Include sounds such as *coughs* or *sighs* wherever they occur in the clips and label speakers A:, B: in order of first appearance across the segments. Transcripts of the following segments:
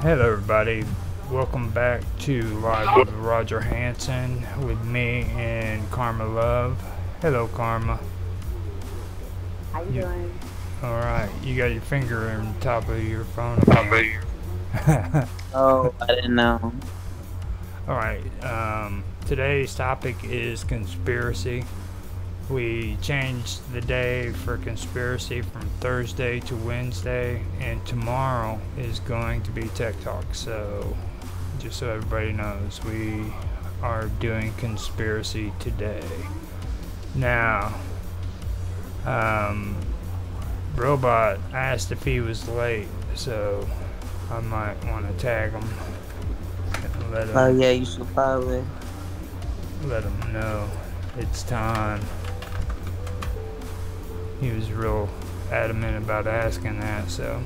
A: Hello, everybody. Welcome back to Live with Roger Hanson with me and Karma Love. Hello, Karma.
B: How you
A: You-
B: doing?
A: All right, you got your finger on top of your phone. *laughs*
B: Oh, I didn't know.
A: All right. Um, today's topic is conspiracy. We changed the day for conspiracy from Thursday to Wednesday, and tomorrow is going to be Tech Talk. So, just so everybody knows, we are doing conspiracy today. Now, um, Robot asked if he was late, so I might want to tag him. Let him
B: Oh yeah, you should probably.
A: let him know it's time. He was real adamant about asking that, so.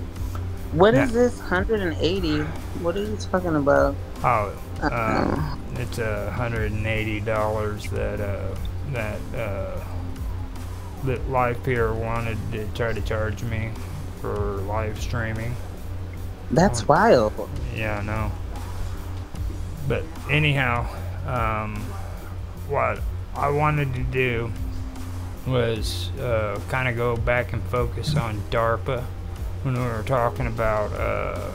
B: What
A: Yeah.
B: is this 180? What are you talking about?
A: Oh,
B: Uh-uh.
A: um, it's a hundred and eighty dollars that uh that uh that Livepeer wanted to try to charge me for live streaming.
B: That's wild.
A: Yeah, I know. But anyhow, um, what I wanted to do was uh, kind of go back and focus on DARPA when we were talking about uh,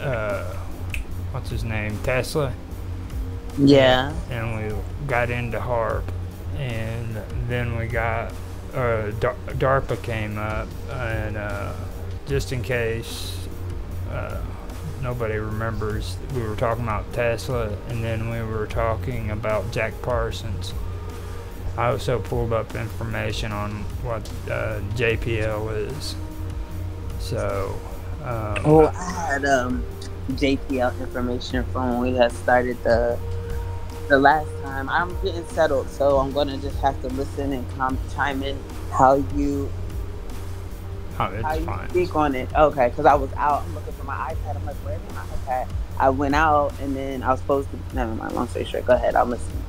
A: uh, what's his name, Tesla,
B: Yeah.
A: and we got into HAARP, and then we got uh, DARPA came up, and uh, just in case uh, nobody remembers, we were talking about Tesla, and then we were talking about Jack Parsons. I also pulled up information on what uh, JPL is. So, um,
B: Oh, I had um JPL information from when we had started the the last time. I'm getting settled, so I'm gonna just have to listen and com- chime in how you
A: oh, it's
B: how you
A: fine.
B: speak on it. Okay, because I was out. I'm looking for my iPad. I'm like, where's my iPad? I went out and then I was supposed to. Never mind. Long story short. Go ahead. I'm listen.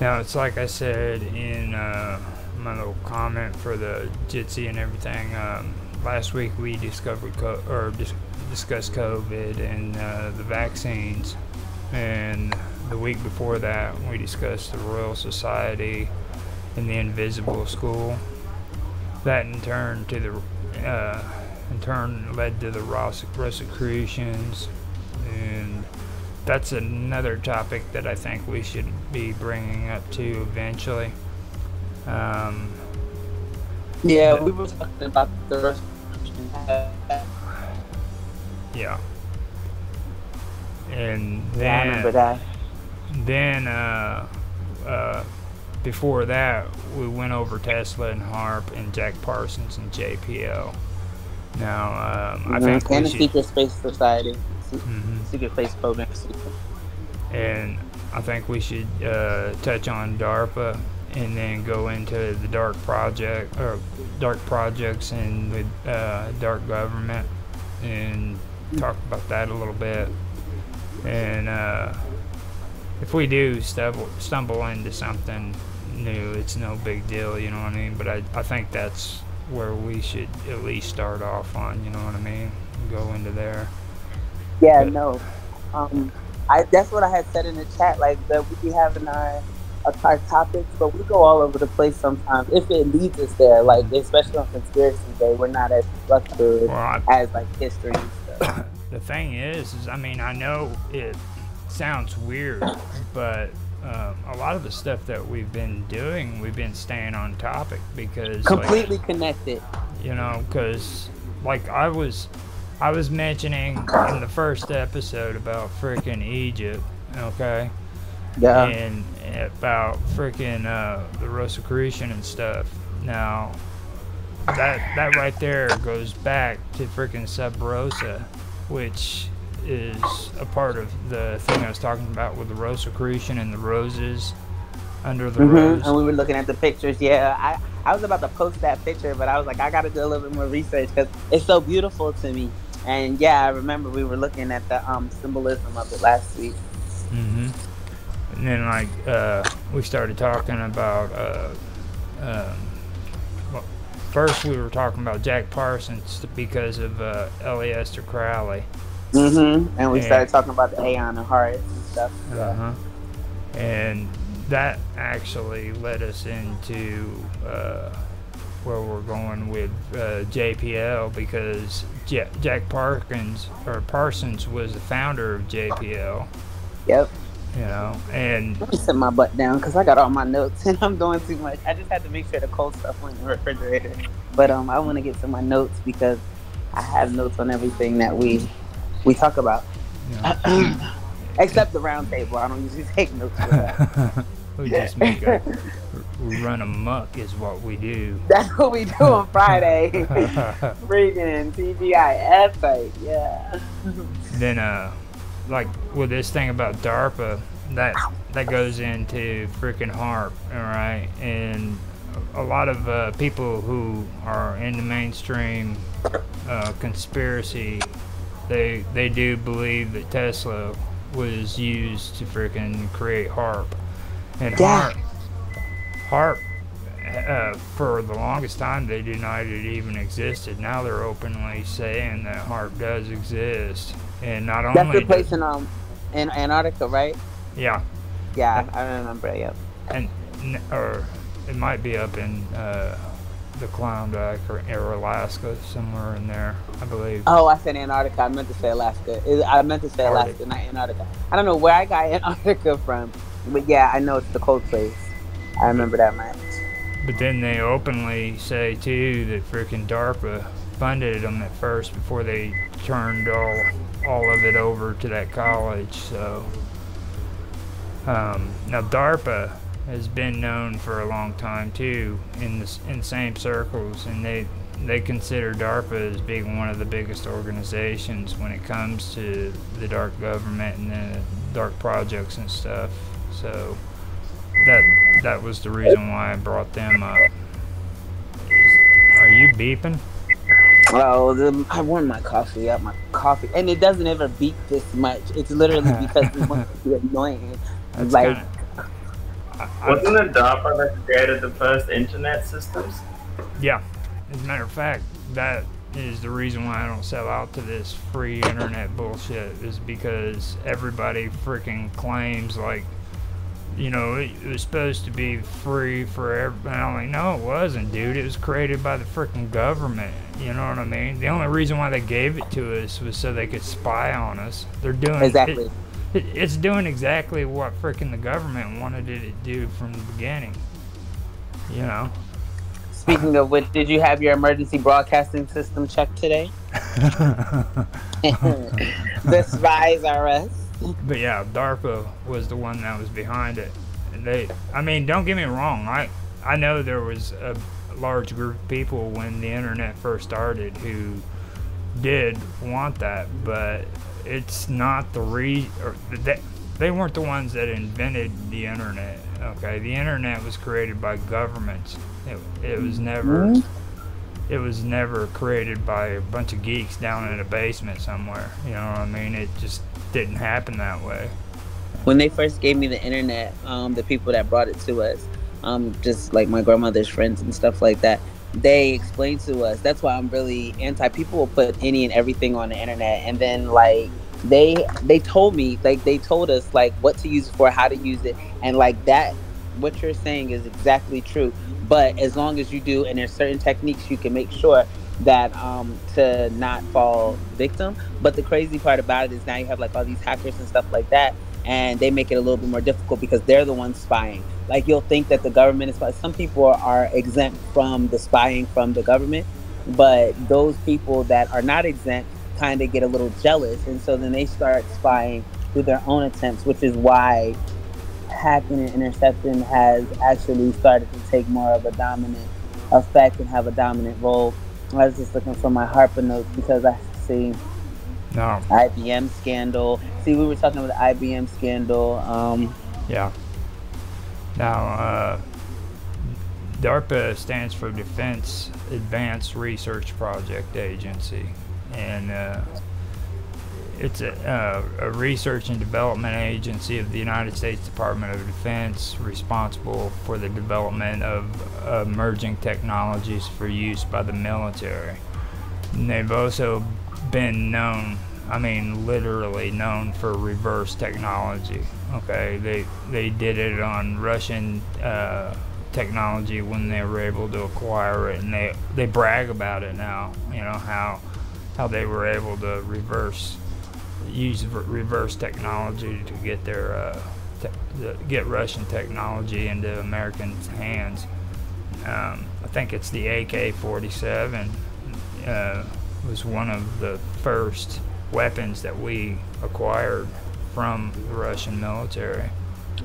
A: Now, it's like I said in uh, my little comment for the Jitsi and everything. Um, last week we discovered co- or dis- discussed COVID and uh, the vaccines, and the week before that we discussed the Royal Society and the Invisible School. That in turn to the uh, in turn led to the Ros- Rosicrucians and that's another topic that I think we should be bringing up too eventually. Um,
B: Yeah, we were talking about the rest.
A: yeah. And
B: Yeah, I remember
A: then,
B: that.
A: then uh, uh, before that, we went over Tesla and HAARP and Jack Parsons and JPL. Now, um, I think
B: Mhm. and the
A: should,
B: Secret Space Society, Se-
A: Mhm.
B: Secret Space Program.
A: and I think we should uh, touch on DARPA and then go into the dark project or dark projects and with uh, dark government and talk about that a little bit. And uh, if we do stumble stumble into something new, it's no big deal, you know what I mean. But I I think that's where we should at least start off on, you know what I mean. Go into there.
B: Yeah, no. Um, I that's what I had said in the chat. Like that we be having our our topics, but we go all over the place sometimes. If it leads us there, like especially on conspiracy day, we're not as structured
A: Well, I,
B: as like history *coughs*
A: the thing is, is I mean, I know it sounds weird, but um, a lot of the stuff that we've been doing, we've been staying on topic because, like,
B: Completely connected.
A: you know, because like I was, I was mentioning in the first episode about freaking Egypt, okay,
B: Yeah.
A: and about freaking uh, the Rosicrucian and stuff. Now, that that right there goes back to freaking Sub Rosa, which is a part of the thing I was talking about with the Rosicrucian and the roses under the
B: hmm
A: rose.
B: And we were looking at the pictures. Yeah, I I was about to post that picture, but I was like, I got to do a little bit more research because it's so beautiful to me. And yeah, I remember we were looking at the um symbolism of it last week.
A: hmm And then like uh, we started talking about uh, um, well, first we were talking about Jack Parsons because of uh, Aleister Crowley.
B: Mm-hmm. And we
A: Yeah.
B: started talking about the Aeon and Horus and stuff.
A: Uh-huh. And that actually led us into uh, where we're going with uh, JPL because Ja- Jack Parkins or Parsons was the founder of JPL.
B: Yep.
A: You know, and
B: Let me sit my butt down because I got all my notes *laughs* and I'm doing too much. I just had to make sure the cold stuff went in the refrigerator. But um, I want to get to my notes because I have notes on everything that we we talk about,
A: know, *clears throat*
B: except the round table. I don't usually *laughs* take notes. For that. *laughs*
A: we just make a we run amok is what we do. *laughs*
B: That's what we do on Friday. *laughs* Freaking TGIF fight, yeah.
A: then uh like with this thing about DARPA that that goes into freaking HAARP all right and a lot of uh, people who are in the mainstream uh, conspiracy they they do believe that Tesla was used to freaking create HAARP and
B: Yeah.
A: HAARP HAARP uh, for the longest time they denied it even existed. Now they're openly saying that HAARP does exist, and not
B: That's
A: only
B: the place in um in Antarctica, right?
A: yeah,
B: Yeah, I remember. Yep.
A: and or it might be up in uh, the Klondike or, or Alaska somewhere in there, I believe.
B: Oh, I said Antarctica. I meant to say Alaska. I meant to say Alaska,
A: Arctic.
B: not Antarctica. I don't know where I got *laughs* Antarctica from, but yeah, I know it's the cold place. I remember that much.
A: But then they openly say too that freaking DARPA funded them at first before they turned all all of it over to that college. So um, now DARPA has been known for a long time too in the in same circles, and they they consider DARPA as being one of the biggest organizations when it comes to the dark government and the dark projects and stuff. So that that was the reason why I brought them up. Are you beeping?
B: Oh, the, I want my coffee up, my coffee, and it doesn't ever beep this much. It's literally *laughs* because we want to be annoying.
A: That's
B: like,
A: kinda, I, I,
C: Wasn't it DARPA that created the first internet systems?
A: yeah. As a matter of fact, that is the reason why I don't sell out to this free internet bullshit. Is because everybody freaking claims like. You know, it, it was supposed to be free for everybody. I'm like, no, it wasn't, dude. It was created by the freaking government. You know what I mean? The only reason why they gave it to us was so they could spy on us. They're doing
B: exactly.
A: It, it, it's doing exactly what freaking the government wanted it to do from the beginning. You know.
B: Speaking of which, did you have your emergency broadcasting system checked today? the spies are us.
A: But yeah, DARPA was the one that was behind it. And they, I mean, don't get me wrong. I, I know there was a large group of people when the internet first started who did want that, but it's not the re. Or they, they weren't the ones that invented the internet. Okay, the internet was created by governments. It, it was never. It was never created by a bunch of geeks down in a basement somewhere. You know what I mean? It just didn't happen that way.
B: When they first gave me the internet, um, the people that brought it to us, um, just like my grandmother's friends and stuff like that, they explained to us. That's why I'm really anti. People will put any and everything on the internet, and then like they they told me like they told us like what to use it for, how to use it, and like that. What you're saying is exactly true. But as long as you do, and there's certain techniques you can make sure that um to not fall victim. But the crazy part about it is now you have like all these hackers and stuff like that, and they make it a little bit more difficult because they're the ones spying. Like you'll think that the government is spying. Some people are exempt from the spying from the government, but those people that are not exempt kind of get a little jealous, and so then they start spying through their own attempts, which is why hacking and interception has actually started to take more of a dominant effect and have a dominant role. I was just looking for my Harper notes because I see
A: No,
B: IBM scandal. See, we were talking about the IBM scandal. Um,
A: yeah. Now, uh, DARPA stands for Defense Advanced Research Project Agency, and uh, it's a, uh, a research and development agency of the United States Department of Defense responsible for the development of emerging technologies for use by the military. And they've also been known, I mean, literally known for reverse technology. Okay, they they did it on Russian uh, technology when they were able to acquire it, and they they brag about it now. You know how how they were able to reverse use reverse technology to get their uh, te- get Russian technology into American hands. Um, I think it's the AK-47 uh, was one of the first weapons that we acquired from the Russian military.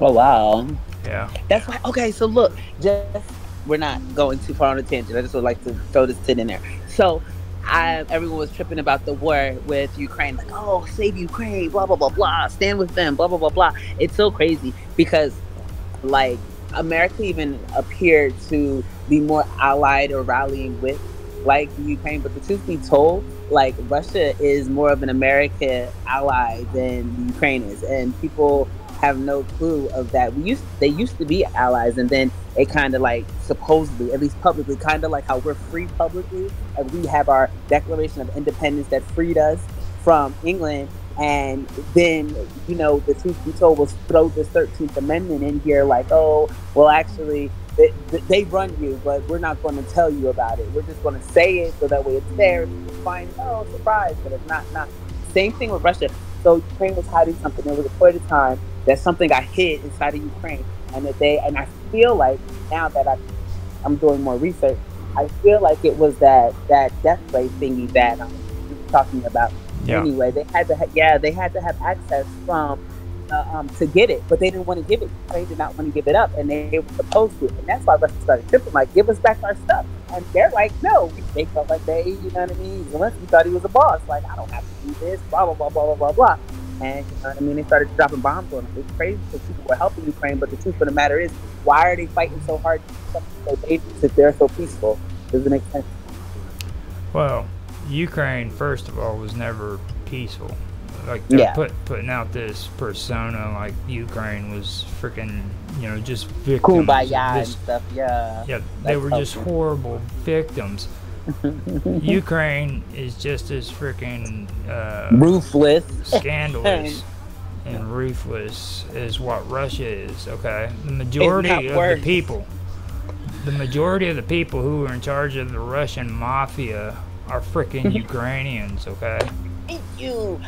B: Oh wow!
A: Yeah.
B: That's why. Okay, so look, just we're not going too far on a tangent. I just would like to throw this in there. So I, everyone was tripping about the war with Ukraine, like, oh, save Ukraine, blah, blah, blah, blah, stand with them, blah, blah, blah, blah. It's so crazy because, like, America even appeared to be more allied or rallying with, like, the Ukraine. But the truth be told, like, Russia is more of an American ally than Ukraine is. And people have no clue of that. We used they used to be allies, and then it kind of like supposedly, at least publicly, kind of like how we're free publicly, and we have our Declaration of Independence that freed us from England. And then, you know, the truth be told was throw this 13th Amendment in here, like, oh, well, actually, they, they run you, but we're not going to tell you about it. We're just going to say it so that way it's there. It's fine. Oh, surprise! But it's not. Not same thing with Russia. So Ukraine was hiding something. There was a point of time that something got hid inside of Ukraine, and that they and I feel like now that I, I'm doing more research, I feel like it was that that death ray thingy that I'm talking about. Yeah. Anyway, they had to ha- yeah they had to have access from uh, um, to get it, but they didn't want to give it. Ukraine did not want to give it up, and they were supposed to, and that's why Russia started tripping like, "Give us back our stuff." And they're like, "No." They felt like they, you know what I mean? Zelensky thought he was a boss. Like, I don't have to do this. Blah blah blah blah blah blah blah. And you know what I mean? They started dropping bombs on them. It's crazy because people were helping Ukraine, but the truth of the matter is, why are they fighting so hard so dangerous if they're so peaceful? Does it make sense?
A: Well, Ukraine, first of all, was never peaceful. Like yeah. put putting out this persona like Ukraine was freaking, you know, just victims.
B: Kumbaya this, and stuff. Yeah.
A: Yeah, they were just horrible victims. Ukraine is just as freaking uh,
B: ruthless,
A: scandalous, *laughs* and ruthless as what Russia is. Okay, the majority of worse. the people, the majority of the people who are in charge of the Russian mafia are freaking *laughs* Ukrainians. Okay.
B: Thank you.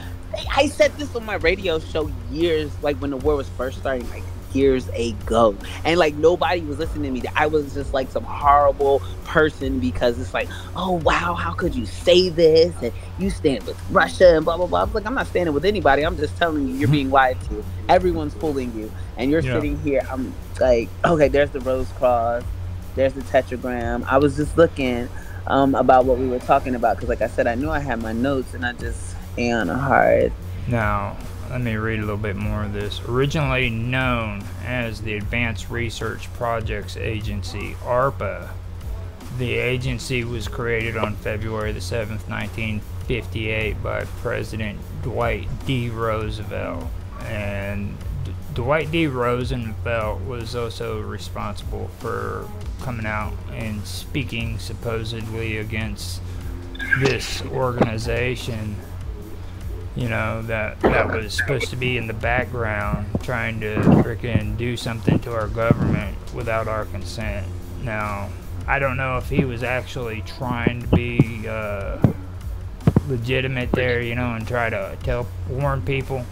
B: I said this on my radio show years, like when the war was first starting, like years ago. And like nobody was listening to me. I was just like some horrible person because it's like, oh wow, how could you say this? And you stand with Russia and blah blah blah. I'm like, I'm not standing with anybody. I'm just telling you you're being lied to. Everyone's fooling you. And you're yeah. sitting here. I'm like, okay, there's the Rose Cross, there's the tetragram. I was just looking um, about what we were talking about because like I said, I knew I had my notes and I just on a hard.
A: Now, let me read a little bit more of this. Originally known as the Advanced Research Projects Agency, ARPA, the agency was created on February the 7th, 1958 by President Dwight D. Roosevelt. And D- Dwight D. Roosevelt was also responsible for coming out and speaking supposedly against this organization you know, that that was supposed to be in the background trying to freaking do something to our government without our consent. Now, I don't know if he was actually trying to be uh, legitimate there, you know, and try to tell warn people,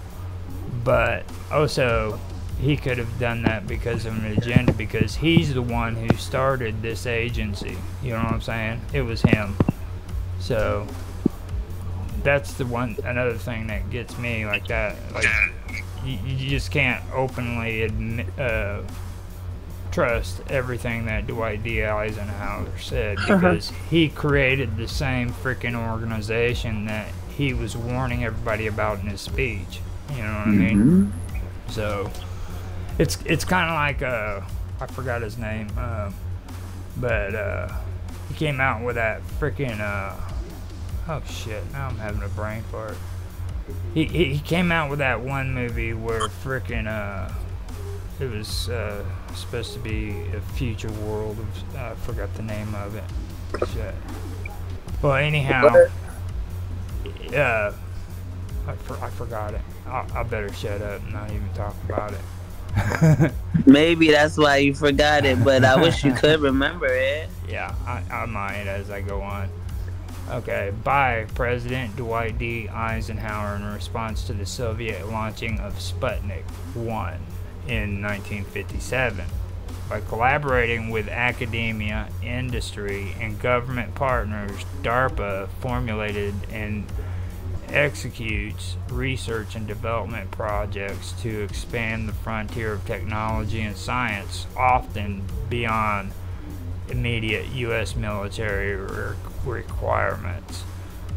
A: but also he could have done that because of an agenda because he's the one who started this agency. You know what I'm saying? It was him. So that's the one another thing that gets me like that. Like you, you just can't openly admit, uh, trust everything that Dwight D. Eisenhower said uh-huh. because uh-huh. he created the same freaking organization that he was warning everybody about in his speech. You know what mm-hmm. I mean? Mm-hmm. So it's it's kind of like uh, I forgot his name, uh, but uh, he came out with that freaking uh, Oh shit, now I'm having a brain fart. he, he he came out with that one movie where frickin' uh, it was uh, supposed to be a future world of I forgot the name of it. Shit. Well, anyhow, uh, I, for, I forgot it. I, I better shut up and not even talk about it. *laughs*
B: Maybe that's why you forgot it, but I wish you could *laughs* remember it.
A: Yeah, I, I might as I go on. Okay, by President Dwight D. Eisenhower in response to the Soviet launching of Sputnik 1 in 1957. By collaborating with academia, industry, and government partners, DARPA formulated and executes research and development projects to expand the frontier of technology and science, often beyond immediate U.S. military re- requirements,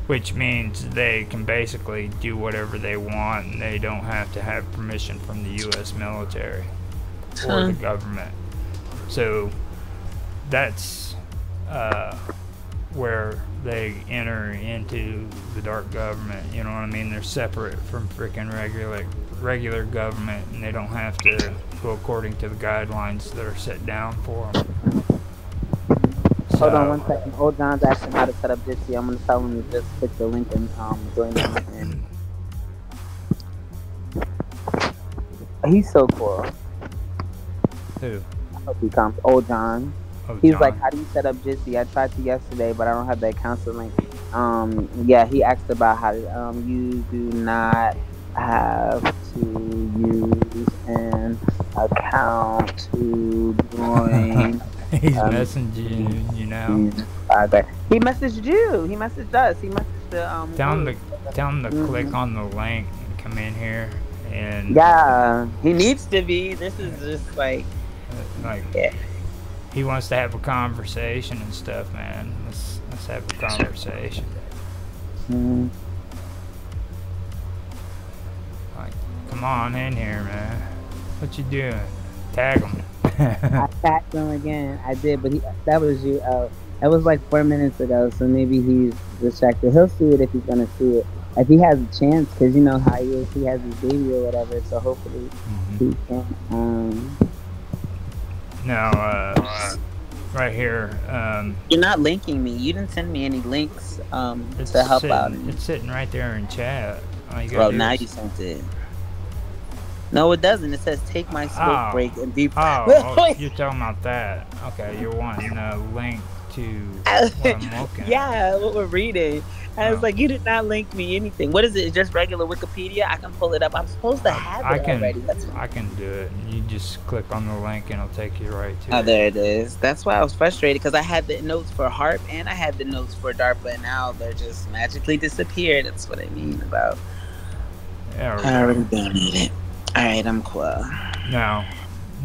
A: which means they can basically do whatever they want and they don't have to have permission from the U.S. military or the government. So that's uh, where they enter into the dark government. You know what I mean? They're separate from freaking regular regular government, and they don't have to go according to the guidelines that are set down for them.
B: Hold on one second. Old John's asking how to set up Jitsi. I'm gonna tell him to just click the link and um join him. And he's so cool.
A: Who?
B: I hope he comes. Old John.
A: Oh,
B: He's
A: John.
B: like, how do you set up Jitsi? I tried to yesterday, but I don't have the account link. Um, yeah, he asked about how to, um, you do not have to use an account to *laughs* join.
A: He's
B: um,
A: messaging you now.
B: Okay. He messaged you. He messaged us. He messaged the um.
A: Tell him
B: group.
A: to tell him to
B: Mhm.
A: click on the link and come in here and
B: Yeah, he needs to be. This is just like
A: uh, like
B: Yeah.
A: he wants to have a conversation and stuff, man. Let's let's have a conversation.
B: mm,
A: Like, come on in here, man. What you doing? Tag him. *laughs*
B: I tagged him again. I did, but he, that was you. Uh, that was like four minutes ago, so maybe he's distracted. He'll see it if he's gonna see it. If he has a chance, because you know how he is. He has his baby or whatever, so hopefully
A: Mhm.
B: he can. Um,
A: Now, uh, right here, um,
B: you're not linking me. You didn't send me any links um,
A: it's
B: to help
A: sitting,
B: out.
A: It's sitting right there in chat. All you gotta
B: Bro, now
A: is-
B: you sent it. No, it doesn't. It says take my smoke
A: Oh.
B: break and be.
A: Oh, *laughs* you're talking about that. Okay, you're wanting a link to *laughs* what I'm looking at.
B: yeah, what we're reading. I was
A: Oh.
B: like, you did not link me anything. What is it? It's just regular Wikipedia? I can pull it up. I'm supposed to have it
A: I can,
B: already. That's
A: I can do it. You just click on the link and it'll take you right to
B: Oh,
A: it.
B: there it is. That's why I was frustrated because I had the notes for HAARP and I had the notes for DARPA, and now they're just magically disappeared. That's what I mean about.
A: We
B: I already donated. All right, I'm cool.
A: Now,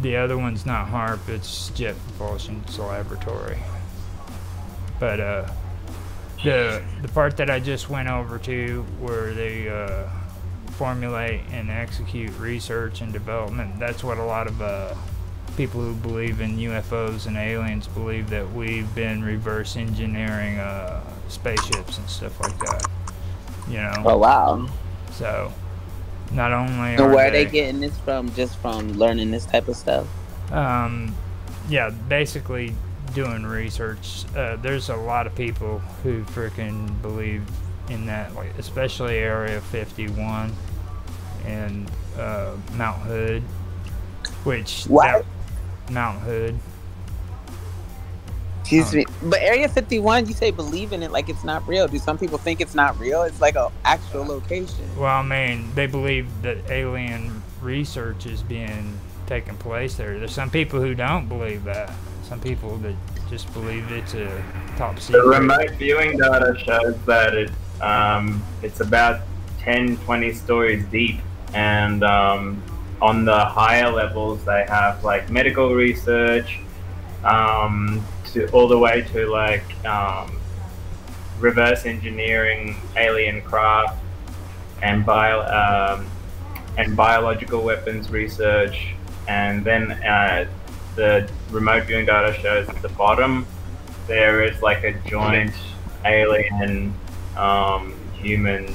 A: the other one's not HAARP, it's Jet Propulsion Laboratory. But uh, the the part that I just went over to, where they uh, formulate and execute research and development, that's what a lot of uh, people who believe in UFOs and aliens believe that we've been reverse engineering uh, spaceships and stuff like that. You know,
B: Oh wow.
A: so not only
B: So
A: are
B: where are they getting this from? Just from learning this type of stuff?
A: Um, yeah, basically doing research. Uh, there's a lot of people who freaking believe in that, like especially Area 51 and uh, Mount Hood, which
B: What?
A: that- Mount Hood.
B: Excuse
A: Oh.
B: me. But Area 51, you say believe in it like it's not real. Do some people think it's not real? It's like a actual location.
A: Well, I mean, they believe that alien research is being taking place there. There's some people who don't believe that. Some people that just believe it's a top secret.
C: The remote viewing data shows that it, um, it's about 10, 20 stories deep. And um, on the higher levels, they have like medical research, um, to all the way to like um, reverse engineering alien craft and bio um, and biological weapons research. And then uh, the remote viewing data shows at the bottom there is like a joint alien um, human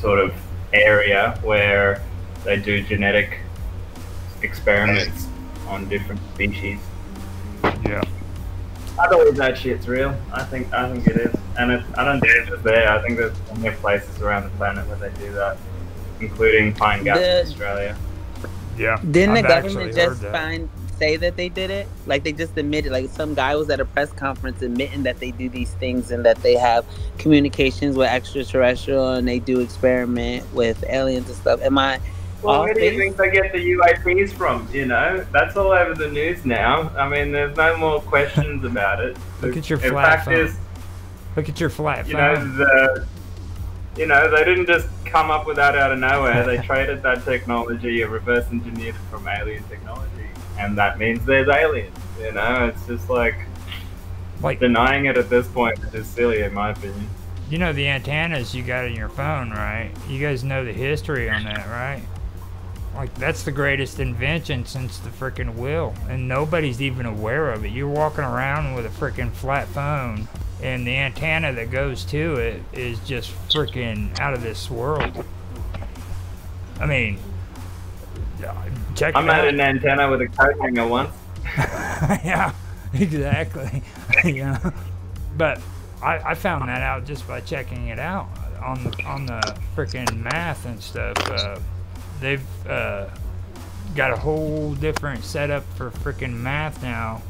C: sort of area where they do genetic experiments on different species.
A: Yeah.
C: I believe that shit's real. I think I think it is, and it, I don't think it's just there. I think there's plenty of places around the planet where they do that, including Pine Gap
B: The-
C: in Australia.
A: Yeah.
B: Didn't
A: I've
B: the government just
A: that.
B: find say that they did it? Like they just admitted, like some guy was at a press conference admitting that they do these things and that they have communications with extraterrestrial and they do experiment with aliens and stuff. Am I?
C: Well, where do you think they get the UAPs from? You know, that's all over the news now. I mean, there's no more questions about it. *laughs*
A: Look at your
C: In
A: flat
C: fact,
A: phone.
C: is
A: Look at your flat
C: you know the you know they didn't just come up with that out of nowhere. They traded that technology reverse engineered it from alien technology, and that means there's aliens. You know, it's just like
A: Like
C: denying it at this point is just silly, in my opinion.
A: you know the antennas you got in your phone, right? You guys know the history on that, right? Like that's the greatest invention since the freaking wheel, and nobody's even aware of it. You're walking around with a freaking flat phone, and the antenna that goes to it is just freaking out of this world. I mean, check
C: I
A: it
C: made
A: out.
C: an antenna with a coat hanger once. *laughs* *laughs*
A: yeah, exactly. *laughs* yeah, but I, I found that out just by checking it out on the on the freaking math and stuff. Uh, they've uh, got a whole different setup for freaking math now,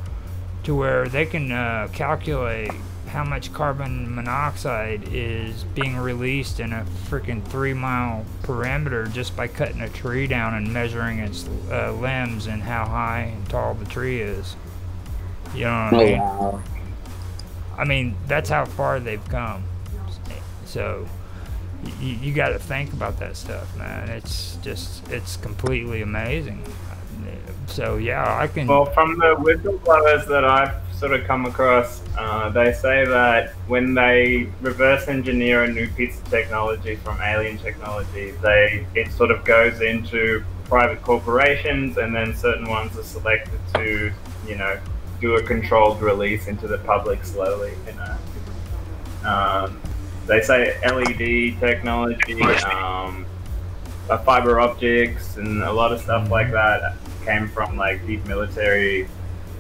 A: to where they can uh, calculate how much carbon monoxide is being released in a freaking three mile perimeter just by cutting a tree down and measuring its uh, limbs and how high and tall the tree is. You know what I
B: Oh
A: mean?
B: wow!
A: I mean, that's how far they've come. So, you, you got to think about that stuff, man. It's just, it's completely amazing. So, yeah, I can.
C: Well, from the whistleblowers that I've sort of come across, uh, they say that when they reverse engineer a new piece of technology from alien technology, they it sort of goes into private corporations, and then certain ones are selected to, you know, do a controlled release into the public slowly. Um, they say LED technology, um, uh, fiber optics, and a lot of stuff like that came from like deep military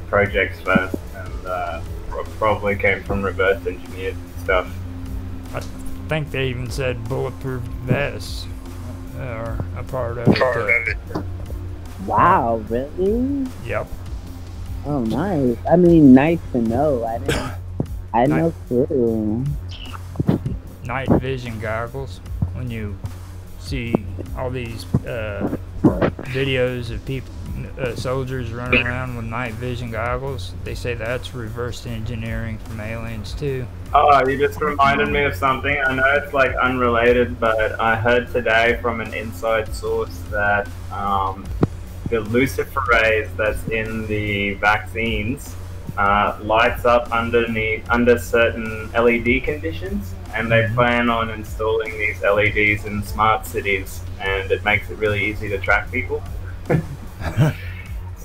C: projects first, and uh, probably came from reverse engineered stuff.
A: I think they even said bulletproof vests are a part of it. uh,
B: Wow, really?
A: Yep.
B: Oh, nice. I mean, nice to know. I didn't. I
A: Nice.
B: know too.
A: Night vision goggles. When you see all these uh, videos of people, uh, soldiers running around with night vision goggles, they say that's reverse engineering from aliens too.
C: Oh, you just reminded me of something. I know it's like unrelated, but I heard today from an inside source that um, the luciferase that's in the vaccines uh, lights up underneath under certain LED conditions, and they
A: Mhm.
C: plan on installing these LEDs in smart cities, and it makes it really easy to track people. *laughs* so,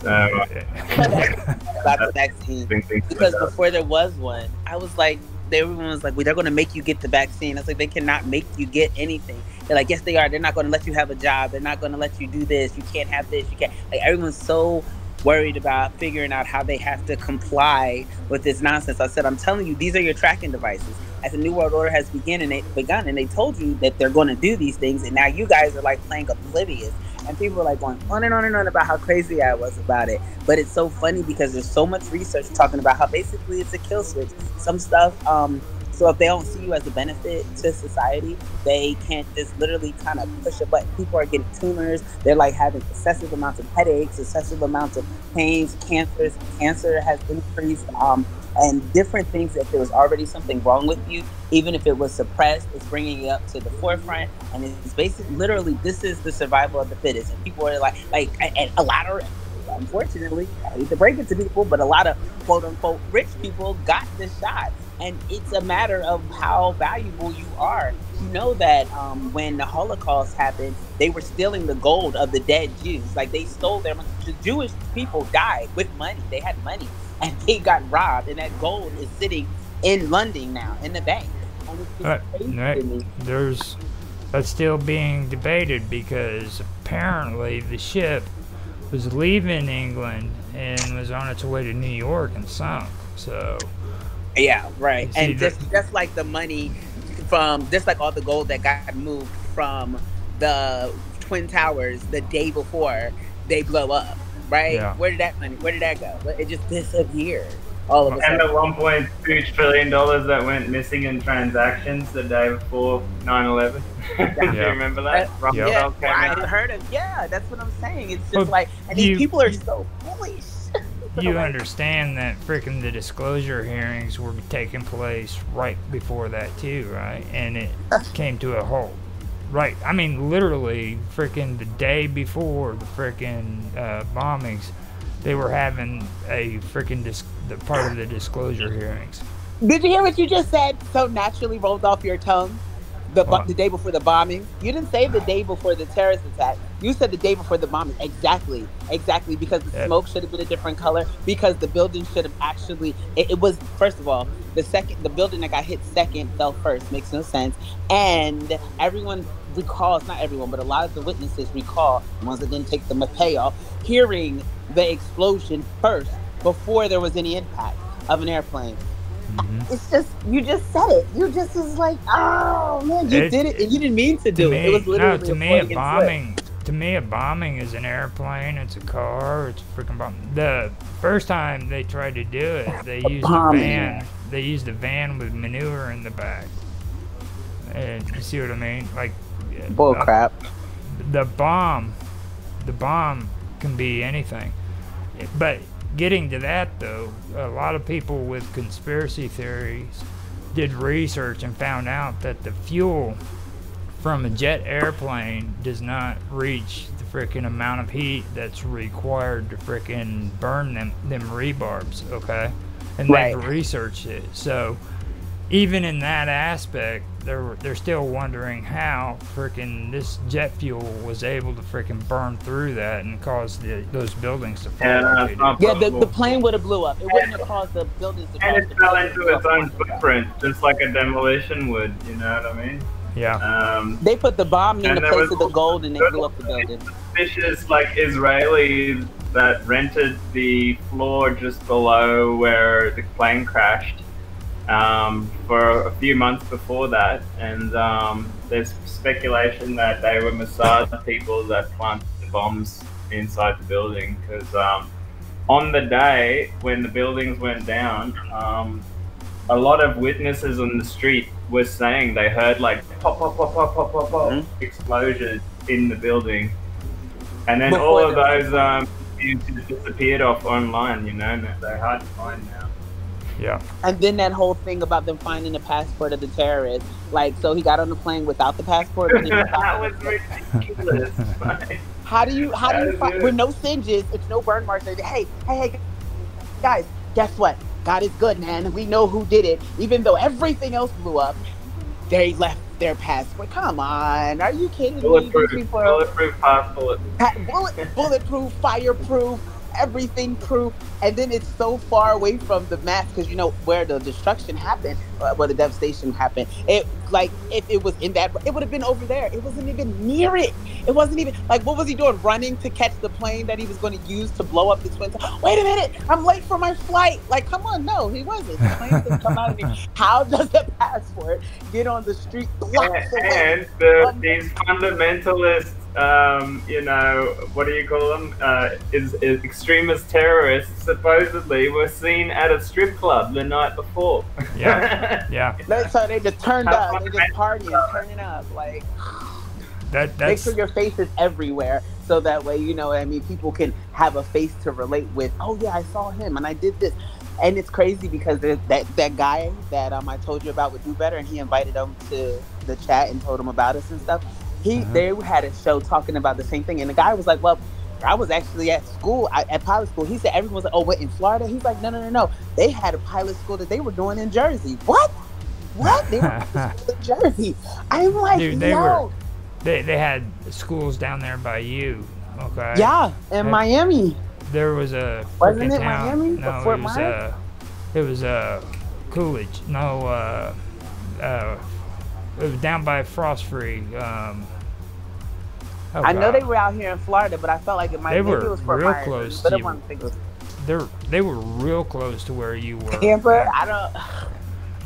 B: About the vaccine. Because before there was one, I was like, everyone was like, well, they're going to make you get the vaccine. I was like, they cannot make you get anything. They're like, yes, they are. They're not going to let you have a job. They're not going to let you do this. You can't have this. You can't. Like, everyone's so worried about figuring out how they have to comply with this nonsense. I said, I'm telling you, these are your tracking devices. As the New World Order has begun and they begun, and they told you that they're going to do these things, and now you guys are like playing oblivious. And people are like going on and on and on about how crazy I was about it. But it's so funny because there's so much research talking about how basically it's a kill switch. Some stuff, um, so if they don't see you as a benefit to society, they can't just literally kind of push a button. People are getting tumors. They're like having excessive amounts of headaches, excessive amounts of pains, cancers. Cancer has increased, um, and different things. If there was already something wrong with you, even if it was suppressed, it's bringing it up to the forefront. And it's basically, literally, this is the survival of the fittest. And people are like, like, and a lot of unfortunately, I hate to break it to people, but a lot of quote unquote rich people got this shot. And it's a matter of how valuable you are. You know that um, when the Holocaust happened, they were stealing the gold of the dead Jews. Like they stole their money. The Jewish people died with money. They had money *laughs* and they got robbed. And that gold is sitting in London now in the bank. And it's just
A: Right,
B: crazy
A: right. There's That's still being debated because apparently the ship was leaving England and was on its way to New York and sunk. So
B: Yeah, right.
A: You
B: And just just like the money from just like all the gold that got moved from the Twin Towers the day before they blow up, right?
A: Yeah.
B: Where did that money? Where did that go? It just disappeared all of a
C: And
B: sudden.
C: the 1.2 trillion dollars that went missing in transactions the day before 9/11. *laughs* Do you remember that?
B: Uh, yeah,
C: came
B: I
C: out.
B: heard it. Yeah, that's what I'm saying. It's just
A: Well,
B: like, and these
A: you-
B: people are so foolish.
A: You understand that freaking the disclosure hearings were taking place right before that too, right? And it *laughs* came to a halt. Right. I mean, literally, freaking the day before the freaking uh, bombings, they were having a freaking dis- the part of the disclosure hearings.
B: Did you hear what you just said? So naturally rolled off your tongue. The, bo- the day before the bombing. You didn't say the day before the terrorist attack. You said the day before the bombing. Exactly. Exactly. Because the
A: Yeah.
B: smoke should have been a different color. Because the building should have actually. It, it was first of all the second. The building that got hit second fell first. Makes no sense. And everyone recalls. Not everyone, but a lot of the witnesses recall. The ones that didn't take the payoff. Hearing the explosion first before there was any impact of an airplane
A: Mhm.
B: it's just you just said it. You just was like, oh man, you
A: It-
B: did it, and you didn't mean to do
A: me,
B: it. It was literally
A: no, to
B: a
A: me, a
B: Freudian slip.
A: To me, a bombing is an airplane. It's a car. It's a freaking bomb. The first time they tried to do it, they used a
B: bombing.
A: van. They used a van with manure in the back. And you see what I mean? Like
B: Bull
A: uh,
B: crap.
A: the bomb, the bomb can be anything. But getting to that though, a lot of people with conspiracy theories did research and found out that the fuel from a jet airplane does not reach the frickin' amount of heat that's required to frickin' burn them them rebarbs, okay? And they've researched it. So even in that aspect, they're they're still wondering how frickin' this jet fuel was able to frickin' burn through that and cause the, those buildings to fall.
C: Yeah,
A: like
C: no,
A: they
C: it's not
B: Yeah, the, the plane would have blew up. It wouldn't have caused the buildings to
C: And it fell into its own footprint, just like a demolition would. You know what I mean?
A: Did. Yeah.
C: Um,
B: They put the bomb in the place
C: was
B: of the gold, and they blew up the building.
C: suspicious like Israelis that rented the floor just below where the plane crashed um, for a few months before that, and um, there's speculation that they were Mossad people that planted the bombs inside the building because um, on the day when the buildings went down. Um, a lot of witnesses on the street were saying they heard like pop, pop, pop, pop, pop, pop, pop
B: Mhm.
C: explosions in the building, and then
B: Before
C: all of
B: the-
C: those um, images disappeared off online. You know, they're hard to find now.
A: Yeah.
B: And then that whole thing about them finding the passport of the terrorist. Like, so he got on the plane without the passport. and he *laughs*
C: that was
B: it.
C: ridiculous. *laughs*
B: How do you how do you
C: is
B: find
C: it.
B: with no singes, it's no burn marks? Hey, hey, hey, guys, guess what? God is good, man. We know who did it. Even though everything else blew up, they left their passport. Come on, are you kidding me?
C: Bulletproof,
B: people
C: bulletproof passport.
B: bullet, bulletproof, fireproof, everything proof, and then it's so far away from the mass because you know where the destruction happened, uh, where the devastation happened. It like if it was in that, it would have been over there. It wasn't even near it. It wasn't even like what was he doing? Running to catch the plane that he was going to use to blow up the twin. Towers? Wait a minute, I'm late for my flight. Like, come on, no, he wasn't. The plane didn't come out of me. *laughs* How does the passport get on the street blocks away?
C: and the, these fundamentalist, um, you know, what do you call them? Uh, is, is extremist terrorists supposedly were seen at a strip club the night before. *laughs*
A: Yeah. Yeah. *laughs*
B: They- So they just turned
C: How
B: up. They just partying, turning up. Like,
A: That
B: make sure your face is everywhere, so that way you know. what I mean, people can have a face to relate with. Oh yeah, I saw him and I did this, and it's crazy because there's that that guy that um I told you about would do better, and he invited him to the chat and told him about us and stuff. He
A: Uh-huh.
B: they had a show talking about the same thing, and the guy was like, well. I was actually at school I- at pilot school. He said everyone was like, "Oh, what in Florida?" He's like, "No, no, no, no. They had a pilot school that they were doing in Jersey. What? What? They were *laughs* in Jersey. I'm like,
A: Dude, they
B: no.
A: they they had schools down there by you. Okay.
B: Yeah, in
A: Hey.
B: Miami.
A: There was a
B: Wasn't it
A: town.
B: Miami
A: No,
B: Fort
A: it was
B: Myers?
A: uh, it was uh, Coolidge. No, uh, uh, it was down by Frost Free. Um, oh,
B: I know they were out here in Florida, but I felt like it might
A: They were
B: it was Fort
A: real
B: Myers,
A: close
B: but
A: to
B: I
A: you.
B: don't think it was
A: They're they were real close to where you were.
B: Tampa. I don't.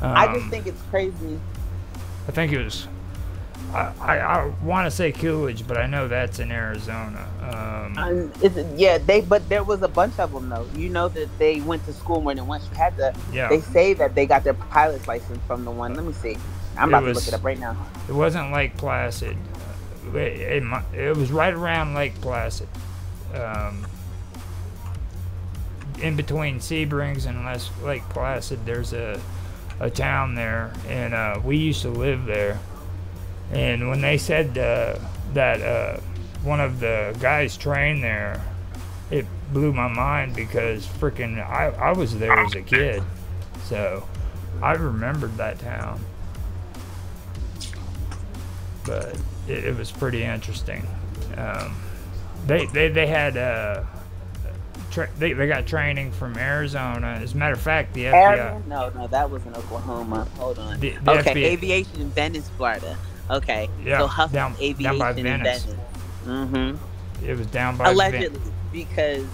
B: I just
A: Um,
B: think it's crazy.
A: I think it was. I, I, I want to say Coolidge, but I know that's in Arizona. Um,
B: Um, it's, yeah, they but there was a bunch of them though. You know that they went to school more than once. You had to.
A: yeah,
B: They say that they got their pilot's license from the one. Let me see. I'm
A: It
B: about to look it up right now.
A: it wasn't Lake Placid. It, it, it was right around Lake Placid. Um, in between Sebrings and Lake Placid, there's a a town there, and uh, we used to live there. And when they said uh, that uh, one of the guys trained there, it blew my mind because freaking I, I was there as a kid, so I remembered that town. But it, it was pretty interesting. Um, they, they they had uh, tra- they, they got training from Arizona. As a matter of fact, the FBI.
B: No, no, that was in Oklahoma. Hold on.
A: The- the
B: okay,
A: FBI
B: aviation in Venice, Florida. Okay,
A: Yeah,
B: so Huffman-
A: down
B: Aviation
A: by
B: in
A: Venice.
B: Venice. Mm-hmm.
A: It was down by
B: Allegedly, because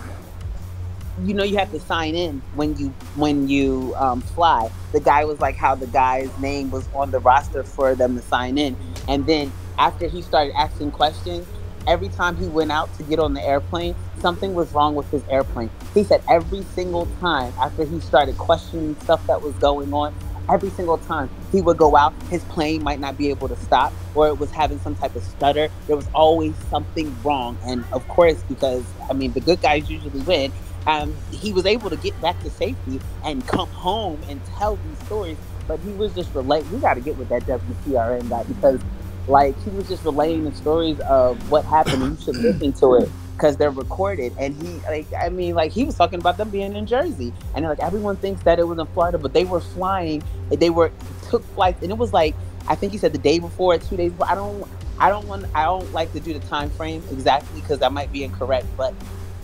B: you know you have to sign in when you when you um, fly. The guy was like how the guy's name was on the roster for them to sign in, and then after he started asking questions, every time he went out to get on the airplane, something was wrong with his airplane. He said every single time after he started questioning stuff that was going on, every single time he would go out, his plane might not be able to stop, or it was having some type of stutter. There was always something wrong, and of course, because I mean, the good guys usually win. Um, he was able to get back to safety and come home and tell these stories, but he was just relaying. We got to get with that WPRN guy because, like, he was just relaying the stories of what happened. and You should listen to it because they're recorded. And he, like, I mean, like, he was talking about them being in Jersey, and like everyone thinks that it was in Florida, but they were flying. They were took flights, and it was like I think he said the day before, two days before. I don't, I don't want, I don't like to do the time frame exactly because that might be incorrect, but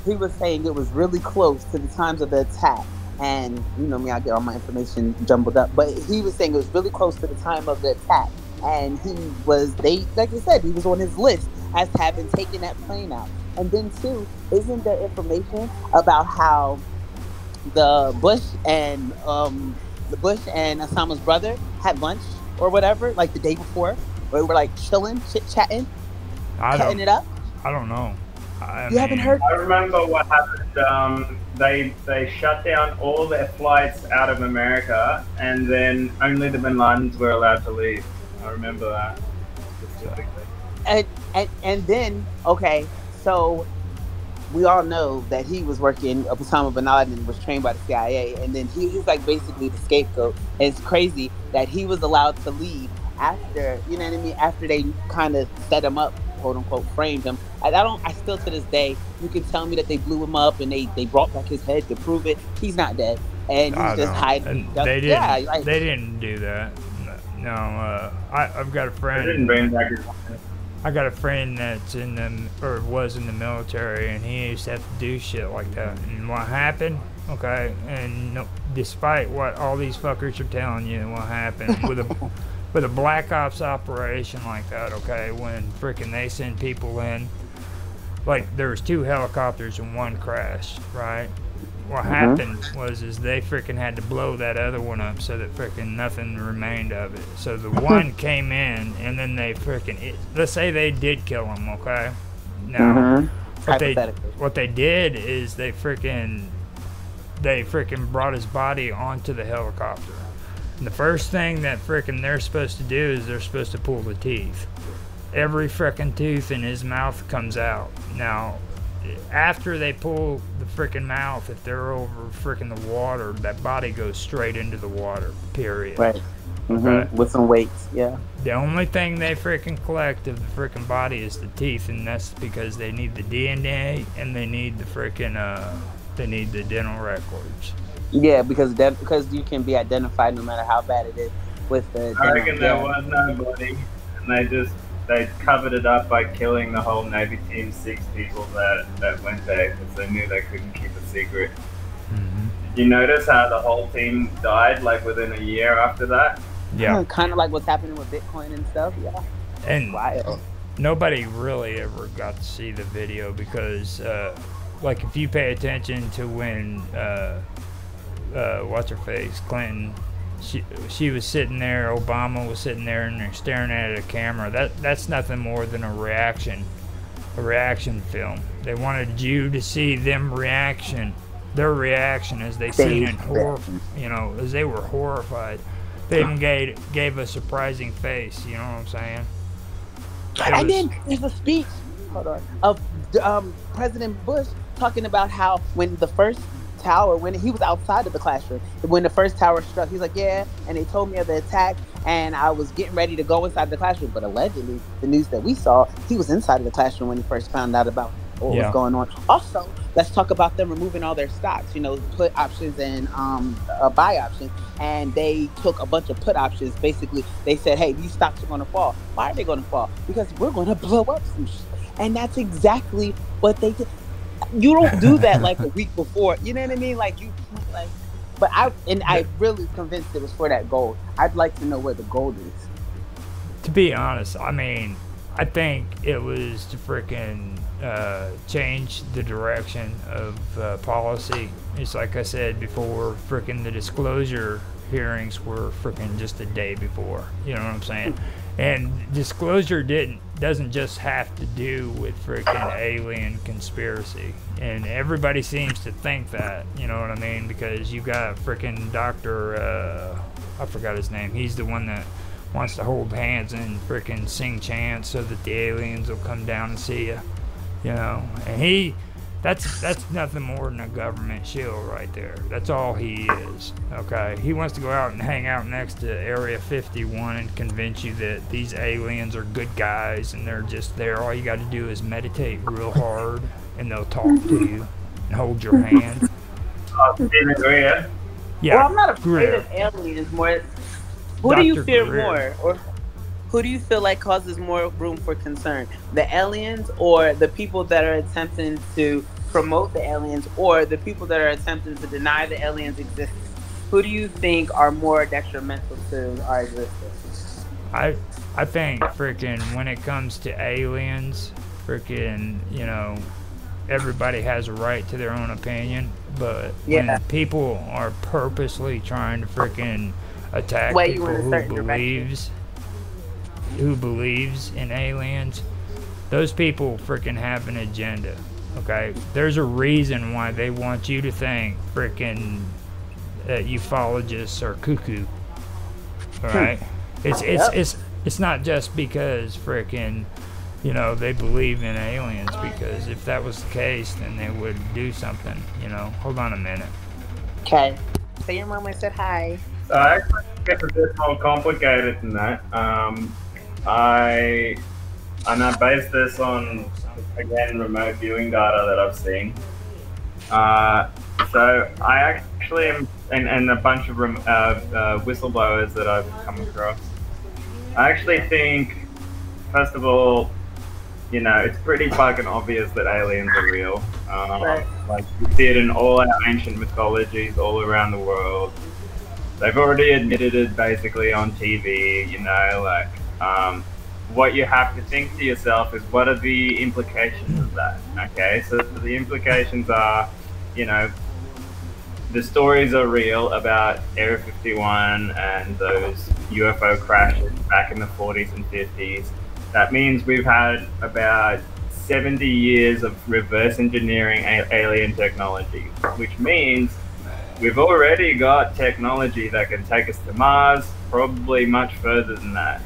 B: he was saying it was really close to the times of the attack. And you know me, I get all my information jumbled up. But he was saying it was really close to the time of the attack. And he was they like I said, he was on his list as having taken that plane out. And then too, isn't there information about how the Bush and um the Bush and Osama's brother had lunch or whatever, like the day before, where they were like chilling, chit chatting,
A: I
B: cutting
A: don't.
B: it up.
A: I don't know. I
B: You haven't heard
C: I remember what happened. Um, they they shut down all their flights out of America, and then only the Bin Ladens were allowed to leave. I remember that specifically.
B: and, and and then okay, so we all know that he was working. Osama bin Laden was trained by the CIA, and then he, he was like basically the scapegoat. And it's crazy that he was allowed to leave after you know what I mean. After they kind of set him up, quote unquote, framed him. I, I don't. I still to this day, you can tell me that they blew him up and they they brought back his head to prove it. He's not dead, and he's
A: I
B: just
A: know.
B: hiding.
A: And they didn't.
B: Yeah, like,
A: they didn't do that. No, uh, I, I've got a
C: They
A: friend.
C: didn't back.
A: I got a friend that's in the or was in the military, and he used to have to do shit like that. And what happened? Okay, and no, despite what all these fuckers are telling you, what happened with a *laughs* with a black ops operation like that? Okay, when freaking they send people in, like there was two helicopters and one crashed, right? What happened was is they freaking had to blow that other one up so that freaking nothing remained of it. So the one came in and then they freaking it, let's say they did kill him, okay? Now
B: Mhm.
A: what they
B: Hypothetically.
A: what they did is they freaking they freaking brought his body onto the helicopter. And the first thing that freaking they're supposed to do is they're supposed to pull the teeth. Every freaking tooth in his mouth comes out. Now, after they pull the freaking mouth, if they're over freaking the water, that body goes straight into the water. Period.
B: right. Mhm.
A: Okay.
B: With some weights, yeah.
A: The only thing they freaking collect of the freaking body is the teeth, and that's because they need the DNA and they need the freaking uh, they need the dental records.
B: Yeah, because that because you can be identified no matter how bad it is with the.
C: I reckon
B: yeah.
C: there was no body, and they just they covered it up by killing the whole Navy Team six people that that went there because they knew they couldn't keep a secret.
A: Mm-hmm.
C: Did you notice how the whole team died like within a year after that?
A: Yeah.
B: kind of like what's happening with Bitcoin and stuff. Yeah,
A: And
B: wild.
A: nobody really ever got to see the video because, uh, like, if you pay attention to when, uh, uh, what's her face, Clinton, she she was sitting there, Obama was sitting there, and they're staring at a camera. That that's nothing more than a reaction, a reaction film. They wanted you to see them reaction, their reaction as they seen it, hor- you know, as they were horrified. They even gave gave a surprising face. You know what I'm saying? It
B: And
A: was-
B: then there's a speech, hold on, of um, President Bush talking about how when the first tower, when he was outside of the classroom, when the first tower struck, he's like, yeah, and they told me of the attack, and I was getting ready to go inside the classroom, but allegedly, the news that we saw, he was inside of the classroom when he first found out about what
A: Yeah.
B: was going on. Also, let's talk about them removing all their stocks, you know, put options and um, uh, buy options, and they took a bunch of put options. Basically, they said, hey, these stocks are going to fall. Why are they going to fall? Because we're going to blow up some shit. And that's exactly what they did. You don't do that like a *laughs* week before. You know what I mean? Like you, like. But I and I really convinced it was for that gold. I'd like to know where the gold is.
A: to be honest, I mean, I think it was to freaking uh, change the direction of uh, policy. It's like I said before, freaking the disclosure hearings were freaking just a day before. You know what I'm saying? And disclosure didn't doesn't just have to do with freaking alien conspiracy. And everybody seems to think that. You know what I mean? Because you got freaking Doctor. Uh, I forgot his name. He's the one that wants to hold hands and freaking sing chants so that the aliens will come down and see you. You know, and he, that's that's nothing more than a government shill right there. That's all he is. Okay, he wants to go out and hang out next to Area 51 and convince you that these aliens are good guys and they're just there. All you got to do is meditate real hard, and they'll talk to you and hold your hand. Yeah,
B: well, I'm not afraid
A: Greer.
B: of aliens. More, who do you fear
A: Greer.
B: more, or who do you feel like causes more room for concern? The aliens, or the people that are attempting to promote the aliens, or the people that are attempting to deny the aliens' existence? Who do you think are more detrimental to our existence?
A: I I think freaking when it comes to aliens, freaking you know, everybody has a right to their own opinion, but
B: Yeah.
A: when people are purposely trying to freaking attack
B: you
A: people who
B: certain direction.
A: believes who believes in aliens, those people freaking have an agenda. Okay, there's a reason why they want you to think freaking that ufologists are cuckoo. All right, it's it's
B: Yep.
A: it's it's not just because freaking you know they believe in aliens because if that was the case then they would do something you know hold on a minute
B: Okay. Say your mama said hi.
C: So I actually it's a bit more complicated than that. Um, I and I base this on again remote viewing data that I've seen. Uh, so I actually am, and, and a bunch of rem, uh, uh, whistleblowers that I've come across. I actually think, first of all, you know, it's pretty fucking obvious that aliens are real. Um,
B: Right.
C: Like you see it in all our ancient mythologies all around the world. They've already admitted it basically on TV. You know, like um, what you have to think to yourself is what are the implications of that? Okay, so the implications are, you know, the stories are real about Area 51 and those UFO crashes back in the 40s and 50s. That means we've had about 70 years of reverse engineering alien technology, which means we've already got technology that can take us to Mars, probably much further than that,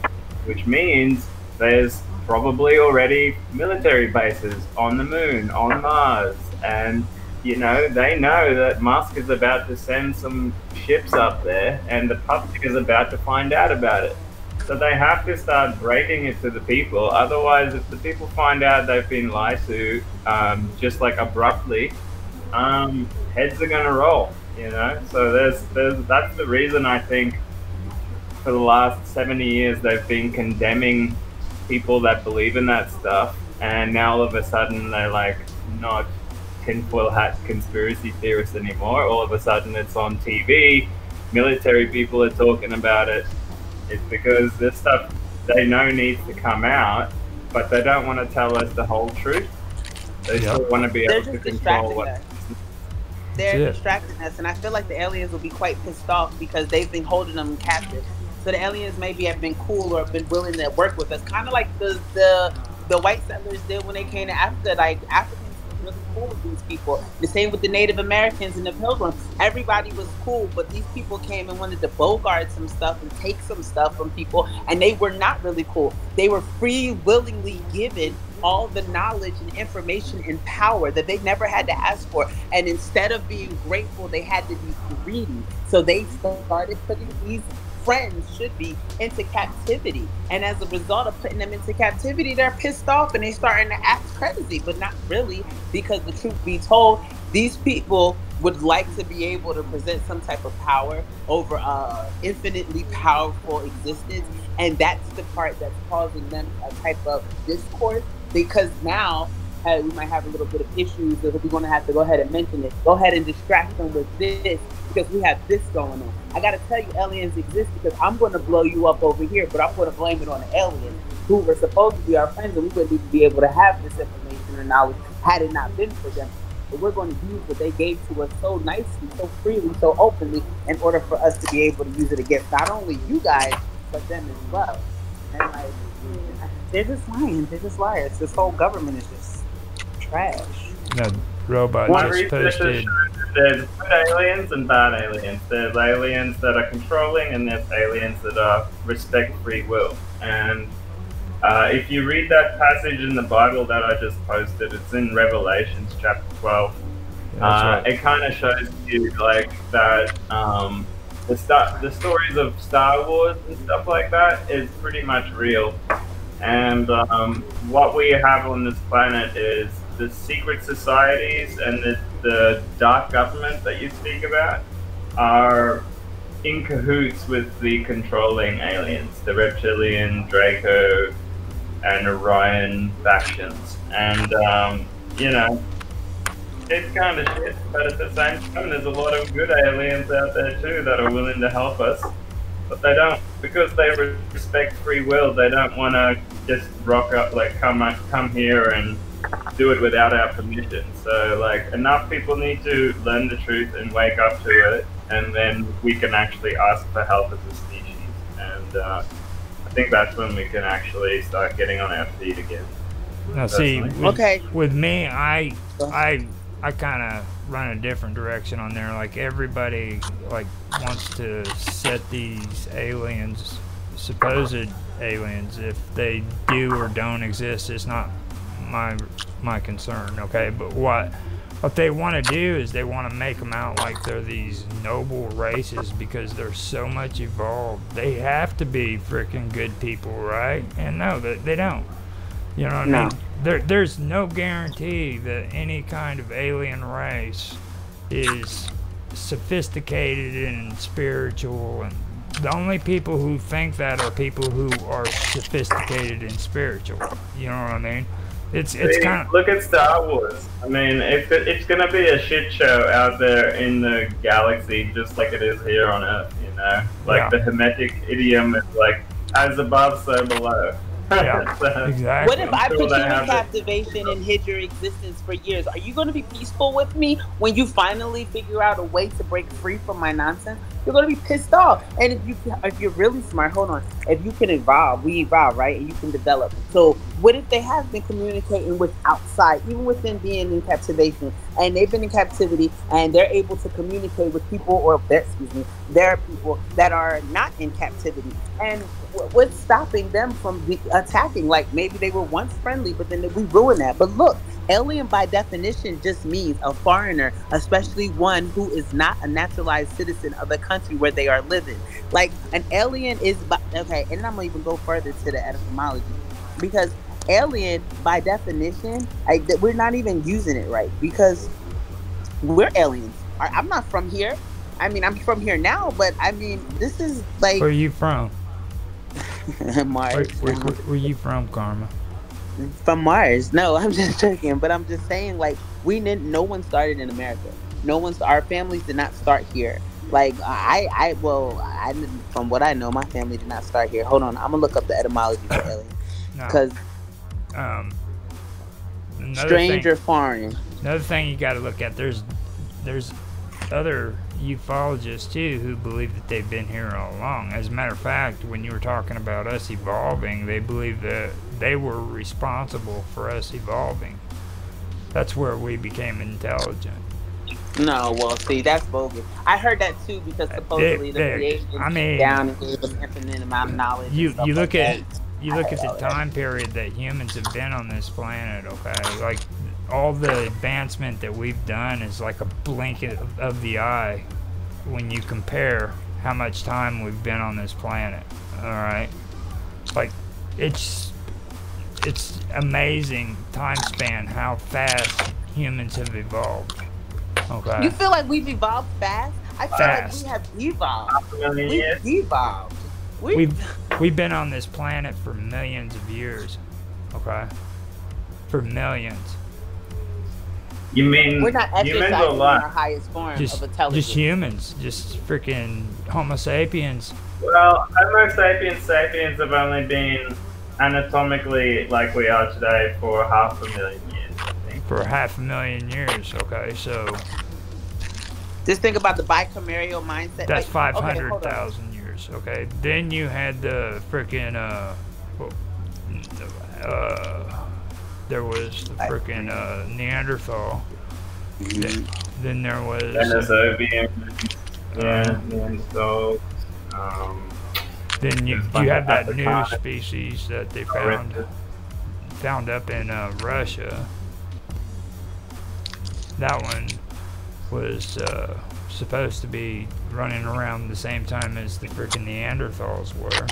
C: which means there's probably already military bases on the moon, on Mars, and you know, they know that Musk is about to send some ships up there and the public is about to find out about it. So they have to start breaking it to the people. Otherwise, if the people find out they've been lied to, um, just like abruptly, um, heads are going to roll. You know, so there's, there's that's the reason I think for the last 70 years they've been condemning people that believe in that stuff, and now all of a sudden they're like not tinfoil hat conspiracy theorists anymore. All of a sudden it's on TV, military people are talking about it, It's because this stuff they know needs to come out, but they don't want to tell us the whole truth. They
A: Yep.
C: still want to be
B: They're
C: able to control what.
B: us. They're
A: That's
B: distracting us, and I feel like the aliens will be quite pissed off because they've been holding them captive. So the aliens maybe have been cool or have been willing to work with us, kind of like the the the white settlers did when they came to Africa. Like Africans were really cool with these people. The same with the Native Americans and the Pilgrims. Everybody was cool, but these people came and wanted to bogart some stuff and take some stuff from people, and they were not really cool. They were free, willingly given all the knowledge and information and power that they never had to ask for. And instead of being grateful, they had to be greedy. So they started putting these friends should be into captivity. And as a result of putting them into captivity, they're pissed off and they're starting to act crazy, but not really, because the truth be told, these people would like to be able to present some type of power over uh infinitely powerful existence. And that's the part that's causing them a type of discourse because now uh, we might have a little bit of issues that we're going to have to go ahead and mention it. Go ahead and distract them with this because we have this going on. I got to tell you, aliens exist because I'm going to blow you up over here, but I'm going to blame it on the aliens who were supposed to be our friends, and we wouldn't even be able to have this information and knowledge had it not been for them. But we're going to use what they gave to us so nicely, so freely, so openly, in order for us to be able to use it against not only you guys, but them as well. And like, they're just lying. They're just liars. This whole government is just trash.
A: That robot
C: One
A: just posted.
C: There's good aliens and bad aliens. There's aliens that are controlling, and there's aliens that are respect free will. And uh, if you read that passage in the Bible that I just posted, it's in Revelations chapter 12.
A: That's
C: Uh,
A: right.
C: It kind of shows you like that um, the star- the stories of Star Wars and stuff like that is pretty much real. And um, what we have on this planet is the secret societies and the, the dark government that you speak about are in cahoots with the controlling aliens, the reptilian, Draco, and Orion factions. And, um, you know, it's kind of shit, but at the same time, there's a lot of good aliens out there too that are willing to help us. But they don't, because they respect free will. They don't want to just rock up, like come come here and do it without our permission. So, like, enough people need to learn the truth and wake up to it, and then we can actually ask for help as a species. And uh, I think that's when we can actually start getting on our feet again.
A: Now, see, with,
B: Okay.
A: with me, I, I, I kind of run a different direction on there. Like everybody, like wants to set these aliens, supposed aliens, if they do or don't exist, it's not my my concern. Okay, but what what they want to do is they want to make them out like they're these noble races because they're so much evolved. They have to be freaking good people, right? And no, they, they don't. You know what I mean? There, there's no guarantee that any kind of alien race is sophisticated and spiritual and the only people who think that are people who are sophisticated and spiritual. You know what I mean? It's it's
C: See,
A: kind of
C: look at Star Wars. I mean, if it, it's gonna be a shit show out there in the galaxy, just like it is here on Earth. You know, like
A: Yeah.
C: the Hermetic idiom is like as above, so below.
A: Yeah. *laughs*
C: So,
A: exactly.
B: What if I
C: sure
B: put you in
C: have
B: captivation and hid your existence for years? Are you going to be peaceful with me when you finally figure out a way to break free from my nonsense? You're to be pissed off. And if you if you're really smart, hold on. If you can evolve, we evolve, right? And you can develop. So what if they have been communicating with outside, even within being in captivation, and they've been in captivity and they're able to communicate with people or excuse me, there are people that are not in captivity. And what's stopping them from attacking? Like maybe they were once friendly, but then we ruin that. But look, alien by definition just means a foreigner, especially one who is not a naturalized citizen of the country where they are living. Like an alien is, by, okay, and I'm gonna even go further to the etymology because alien by definition, I, we're not even using it right because we're aliens. I'm not from here. I mean, I'm from here now, but I mean, this is like
A: Where you from? *laughs*
B: Mars.
A: Where, where, where, where you from, Karma?
B: From Mars. No, I'm just *laughs* joking. But I'm just saying, like, we didn't. No one started in America. No one's. Our families did not start here. Like I, I well, I from what I know, my family did not start here. Hold on, I'm gonna look up the etymology for alien *coughs*
A: No.
B: because
A: Um,
B: strange
A: thing-
B: or foreign.
A: Another thing you got to look at there's there's other ufologists too who believe that they've been here all along. As a matter of fact, when you were talking about us evolving, they believe that they were responsible for us evolving. That's where we became intelligent.
B: No, well, see, that's bogus. I heard that too because supposedly the creation
A: I mean-
B: down and gave us infinite amount of knowledge.
A: You you
B: like
A: look at
B: that.
A: you look at the
B: all that.
A: time period that humans have been on this planet. Okay, like all the advancement that we've done is like a blink of, of the eye when you compare how much time we've been on this planet. All right, like it's it's amazing time span how fast humans have evolved. Okay.
B: You feel like we've evolved fast? I feel
A: Fast.
B: like we have evolved.
C: Half a million years.
B: We've evolved. We,
A: We've we've been on this planet for millions of years. Okay. For millions.
C: You mean
B: we're not
C: humans
B: exercising
C: or
B: in our highest form
A: Just
B: of intelligence.
A: just humans. Just freaking Homo sapiens.
C: Well, Homo sapiens sapiens have only been anatomically like we are today for half a million years. I think.
A: For half a million years. Okay, so
B: Just think about the bicameral mindset.
A: that's
B: like,
A: five
B: okay,
A: hundred
B: hold on.
A: thousand years. Okay. Then you had the freaking uh, uh, there was the freaking uh Neanderthal. Then, then there was
C: Denisovian, yeah, Neanderthals, um,
A: then you you have that new
C: Africans.
A: species that they found. Found up in uh, Russia. That one was uh, supposed to be running around the same time as the freaking Neanderthals were.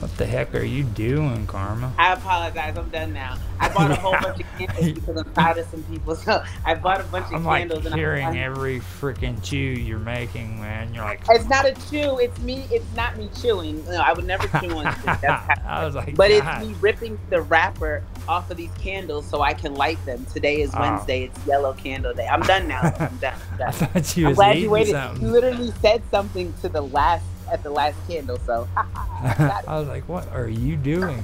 A: What the heck are you doing, Karma?
B: I apologize. I'm done now. I bought a whole *laughs* bunch of candles because I'm tired of some people. So I bought a bunch of candles.
A: I'm like
B: candles. and
A: hearing
B: I,
A: every freaking chew you're making, man. You're like,
B: It's not a chew. It's me. It's not me chewing. No, I would never chew on. That's *laughs*
A: I was like,
B: But it's me ripping the wrapper off of these candles so I can light them. Today is
A: Oh.
B: Wednesday. It's Yellow Candle Day. I'm done now. I'm done. I'm *laughs*
A: I thought you
B: I'm
A: was
B: glad you waited.
A: something.
B: You literally said something to the last at the last candle. So
A: I was like, what are you doing?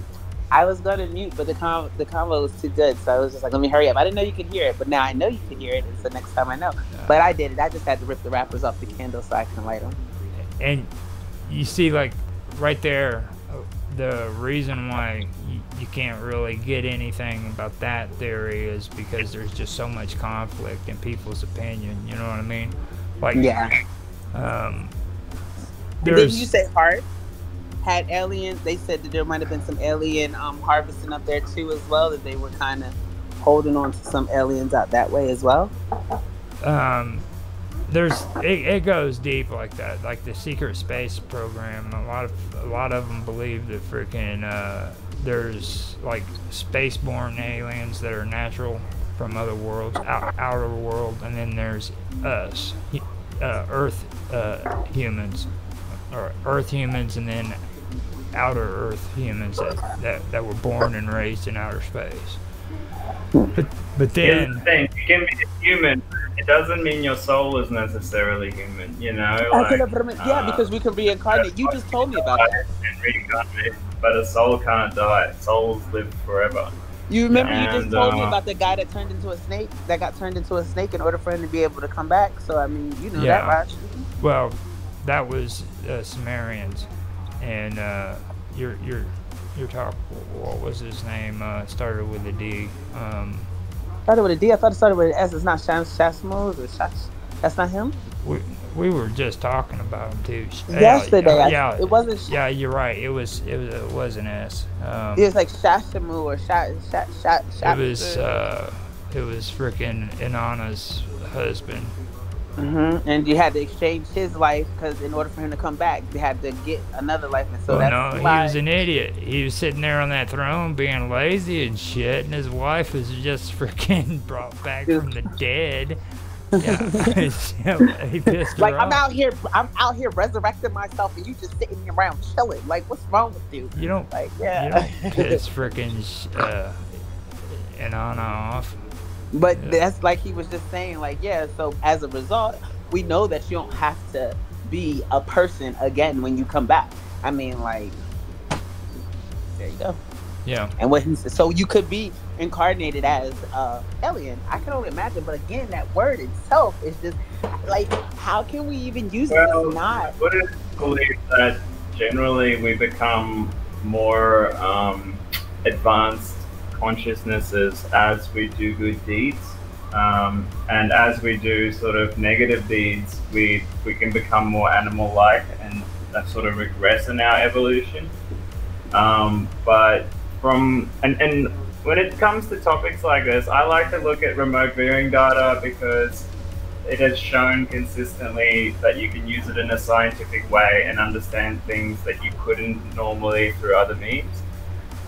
B: I was gonna mute, but the con- the convo was too good. So I was just like, let me hurry up. I didn't know you could hear it, but now I know you can hear it. And so next time I know. But I did it. I just had to rip the wrappers off the candle so I can light them.
A: and you see like right there uh, the reason why you, you can't really get anything about that theory is because there's just so much conflict in people's opinion you know what i mean like
B: Yeah.
A: um
B: Did you say heart had aliens? They said that there might have been some alien um, harvesting up there too, as well. That they were kind of holding on to some aliens out that way as well.
A: um there's it, it goes deep like that like the secret space program a lot of a lot of them believe that freaking uh there's like spaceborne aliens that are natural from other worlds out, outer world and then there's us uh, earth uh, humans or earth humans and then outer earth humans that, that, that were born and raised in outer space but but
C: Here's the
A: then
C: thing: you can be a human. It doesn't mean your soul is necessarily human. You know, like,
B: have yeah,
C: uh,
B: because we can reincarnate. You just told me about that.
C: and reincarnate, but a soul can't die. Souls live forever.
B: You remember you just
C: And,
B: told me
C: uh,
B: about the guy that turned into a snake, that got turned into a snake in order for him to be able to come back. So I mean, you know
A: Yeah.
B: that, right?
A: Well, that was uh, Sumerians, and uh, your your your top what was his name? Uh, started with a D. Um,
B: Started with a D. I thought it started with an S. It's not Shas Shasmos or Shash. That's not him.
A: we we were just talking about him too. Sh- yeah,
B: Yesterday, I-
A: yeah,
B: it wasn't. Sh-
A: yeah, you're right. It was it was it was an S. Um,
B: It was like Shashamu or Shat Shat Shat.
A: it was uh, it was freaking Inanna's husband.
B: Hmm And you had to exchange his life because in order for him to come back, you had to get another life. And so
A: well,
B: that's
A: no, he was an idiot. He was sitting there on that throne being lazy and shit, and his wife was just *laughs* freaking brought back from the dead. Yeah, *laughs* he pissed
B: like I'm
A: off.
B: out here, I'm out here resurrecting myself, and you just sitting around chilling. Like, what's wrong with you?
A: You don't,
B: Like,
A: you
B: yeah.
A: don't *laughs* piss freaking uh, Inanna off.
B: But
A: Yeah.
B: that's like he was just saying, like, yeah, so as a result, we know that you don't have to be a person again when you come back. I mean, like, there you go.
A: Yeah.
B: And what he said, so you could be incarnated as uh, alien. I can only imagine, but again, that word itself is just like, how can we even use it
C: Well,
B: as not?
C: I wouldn't believe that generally we become more um, advanced consciousnesses as we do good deeds. Um, and as we do sort of negative deeds, we, we can become more animal like and that sort of regress in our evolution. Um, but from, and, and when it comes to topics like this, I like to look at remote viewing data because it has shown consistently that you can use it in a scientific way and understand things that you couldn't normally through other means.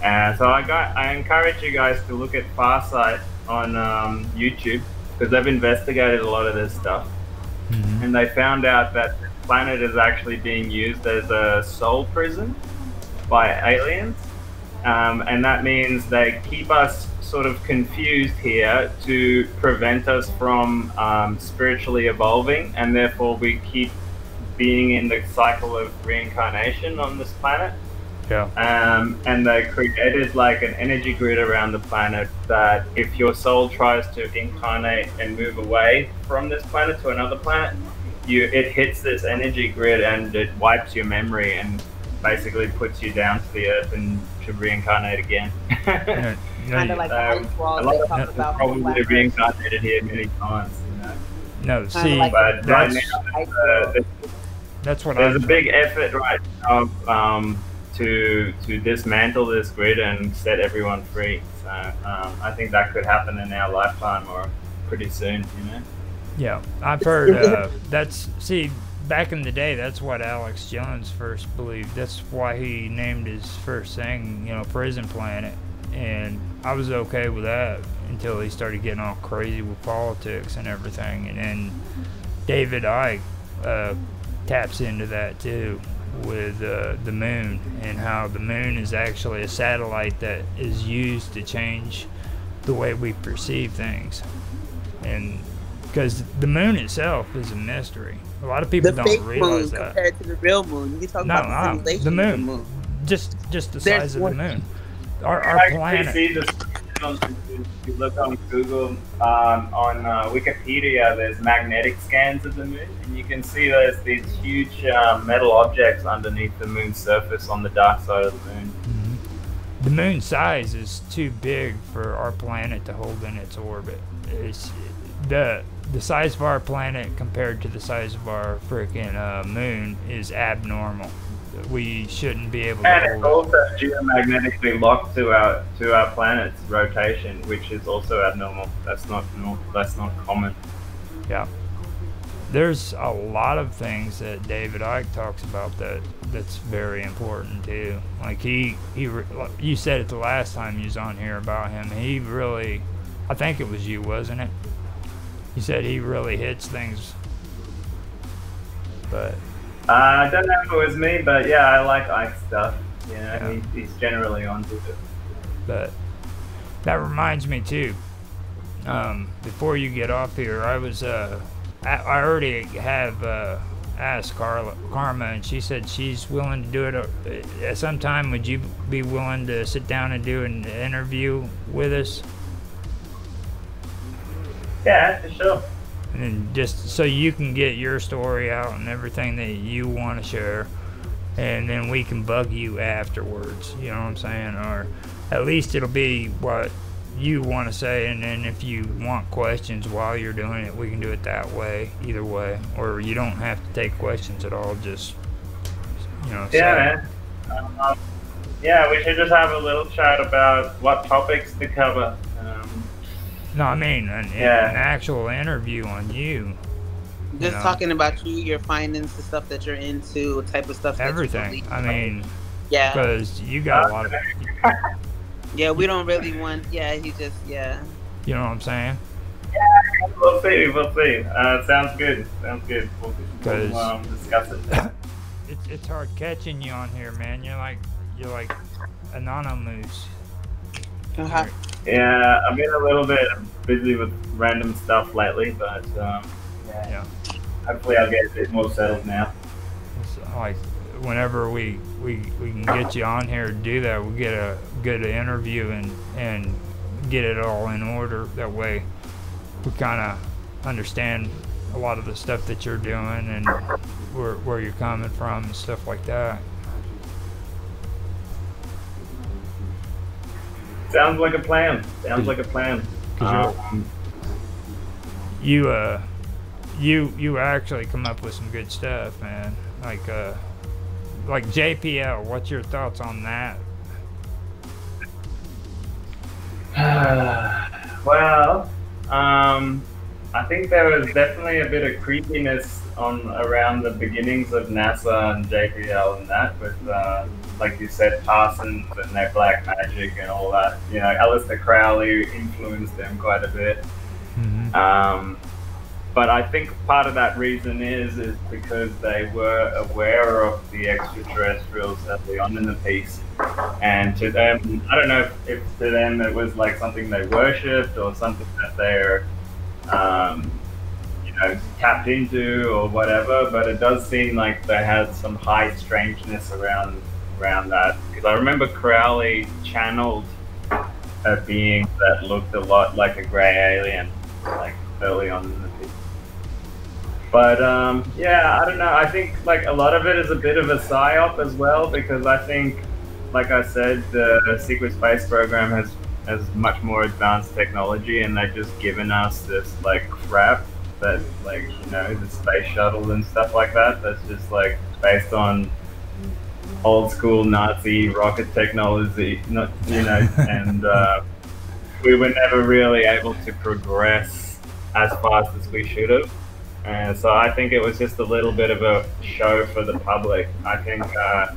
C: And so I got, I encourage you guys to look at Farsight on um, YouTube because they've investigated a lot of this stuff,
A: Mhm.
C: and they found out that the planet is actually being used as a soul prison by aliens, um, and that means they keep us sort of confused here to prevent us from um, spiritually evolving, and therefore we keep being in the cycle of reincarnation on this planet.
A: Yeah.
C: Um, and they created like an energy grid around the planet that if your soul tries to incarnate and move away from this planet to another planet, you it hits this energy grid and it wipes your memory and basically puts you down to the earth and to reincarnate again. *laughs*
A: Yeah, no,
B: Kind of like
C: Um, a lot of
B: talk about.
C: probably
B: flat
C: reincarnated here many times. You know?
A: no,
B: Kinda
A: see,
B: like
C: But right
A: that's,
C: now, uh,
A: that's what
C: there's
A: I'm
C: a big effort right now um, to to dismantle this grid and set everyone free. So um, I think that could happen in our lifetime or pretty soon. You know.
A: Yeah, I've heard uh, that's see back in the day. That's what Alex Jones first believed. That's why he named his first thing, you know, Prison Planet. And I was okay with that until he started getting all crazy with politics and everything. And then David Icke uh, taps into that too with uh, the moon and how the moon is actually a satellite that is used to change the way we perceive things. And because the moon itself is a mystery. A lot of people
B: The
A: don't
B: fake moon
A: realize that.
B: compared to the real moon. You can talk
A: No,
B: about
A: no,
B: the simulation
A: the
B: of
A: moon.
B: the moon.
A: Just just the
B: There's
A: size of the moon. Our, our
C: actually
A: planet.
C: see this. If you look on Google, um, on uh, Wikipedia, there's magnetic scans of the moon, and you can see there's these huge uh, metal objects underneath the moon's surface on the dark side of the moon.
A: Mhm. The moon size is too big for our planet to hold in its orbit. It's the the size of our planet compared to the size of our freaking uh, moon is abnormal. We shouldn't be able to
C: And it's also geomagnetically locked to our to our planet's rotation, which is also abnormal. That's not normal. that's not common.
A: Yeah. There's a lot of things that David Icke talks about that that's very important too. Like he he you said it the last time you was on here about him. He really I think it was you, wasn't it? You said he really hits things. But
C: Uh, I don't know if it was me, but yeah, I like Icke stuff. You know,
A: Yeah.
C: he, he's generally onto it.
A: but that reminds me too. Um, before you get off here, I was uh, I, I already have uh, asked Carla, Karma, and she said she's willing to do it. uh, At some time, would you be willing to sit down and do an interview with us,
C: Yeah, for sure.
A: And just so you can get your story out and everything that you want to share, and then we can bug you afterwards. You know what I'm saying? Or at least it'll be what you want to say, and then if you want questions while you're doing it, we can do it that way. Either way, or you don't have to take questions at all. Just you know.
C: Yeah, man. Um, yeah, we should just have a little chat about what topics to cover.
A: No, I mean an,
C: Yeah.
A: an actual interview on you.
B: Just
A: know.
B: talking about you, your findings, the stuff that you're into, type of stuff. that you
A: Everything. I mean,
B: yeah,
A: because you got a lot of. *laughs*
B: yeah. We don't really want. Yeah, he just. Yeah.
A: You know what I'm saying?
C: we'll see, we'll see. Uh, sounds good. Sounds good. We'll, we'll
A: 'Cause-
C: um, discuss it. *laughs*
A: It's it's hard catching you on here, man. You're like you're like anonymous.
B: How,
C: Yeah, I've been a little bit busy with random stuff lately, but um, yeah.
A: Yeah.
C: Hopefully, I'll get a bit more settled now.
A: It's like whenever we, we we can get you on here to do that, we get a good interview and and get it all in order. That way, we kind of understand a lot of the stuff that you're doing and where where you're coming from and stuff like that.
C: Sounds like a plan. Sounds like a plan.
A: you're-
C: Um,
A: You uh, you you actually come up with some good stuff, man. Like uh, like JPL. What's your thoughts on that? *sighs*
C: well, um, I think there was definitely a bit of creepiness on around the beginnings of NASA and JPL and that, with uh, like you said, Parsons and their black magic and all that. You know, Aleister Crowley influenced them quite a bit.
A: Mm-hmm.
C: Um, but I think part of that reason is is because they were aware of the extraterrestrials early on in the piece, and to them, I don't know if, if to them it was like something they worshipped or something that they're, um, you know, tapped into or whatever. But it does seem like they had some high strangeness around around that because I remember Crowley channeled a being that looked a lot like a grey alien, like early on in the piece. But um, yeah, I don't know. I think like a lot of it is a bit of a psyop as well because I think, like I said, the secret space program has has much more advanced technology, and they've just given us this like crap that like you know the space shuttle and stuff like that. That's just like based on old school Nazi rocket technology, not you know, *laughs* and uh, we were never really able to progress as fast as we should have. And so I think it was just a little bit of a show for the public. I think uh,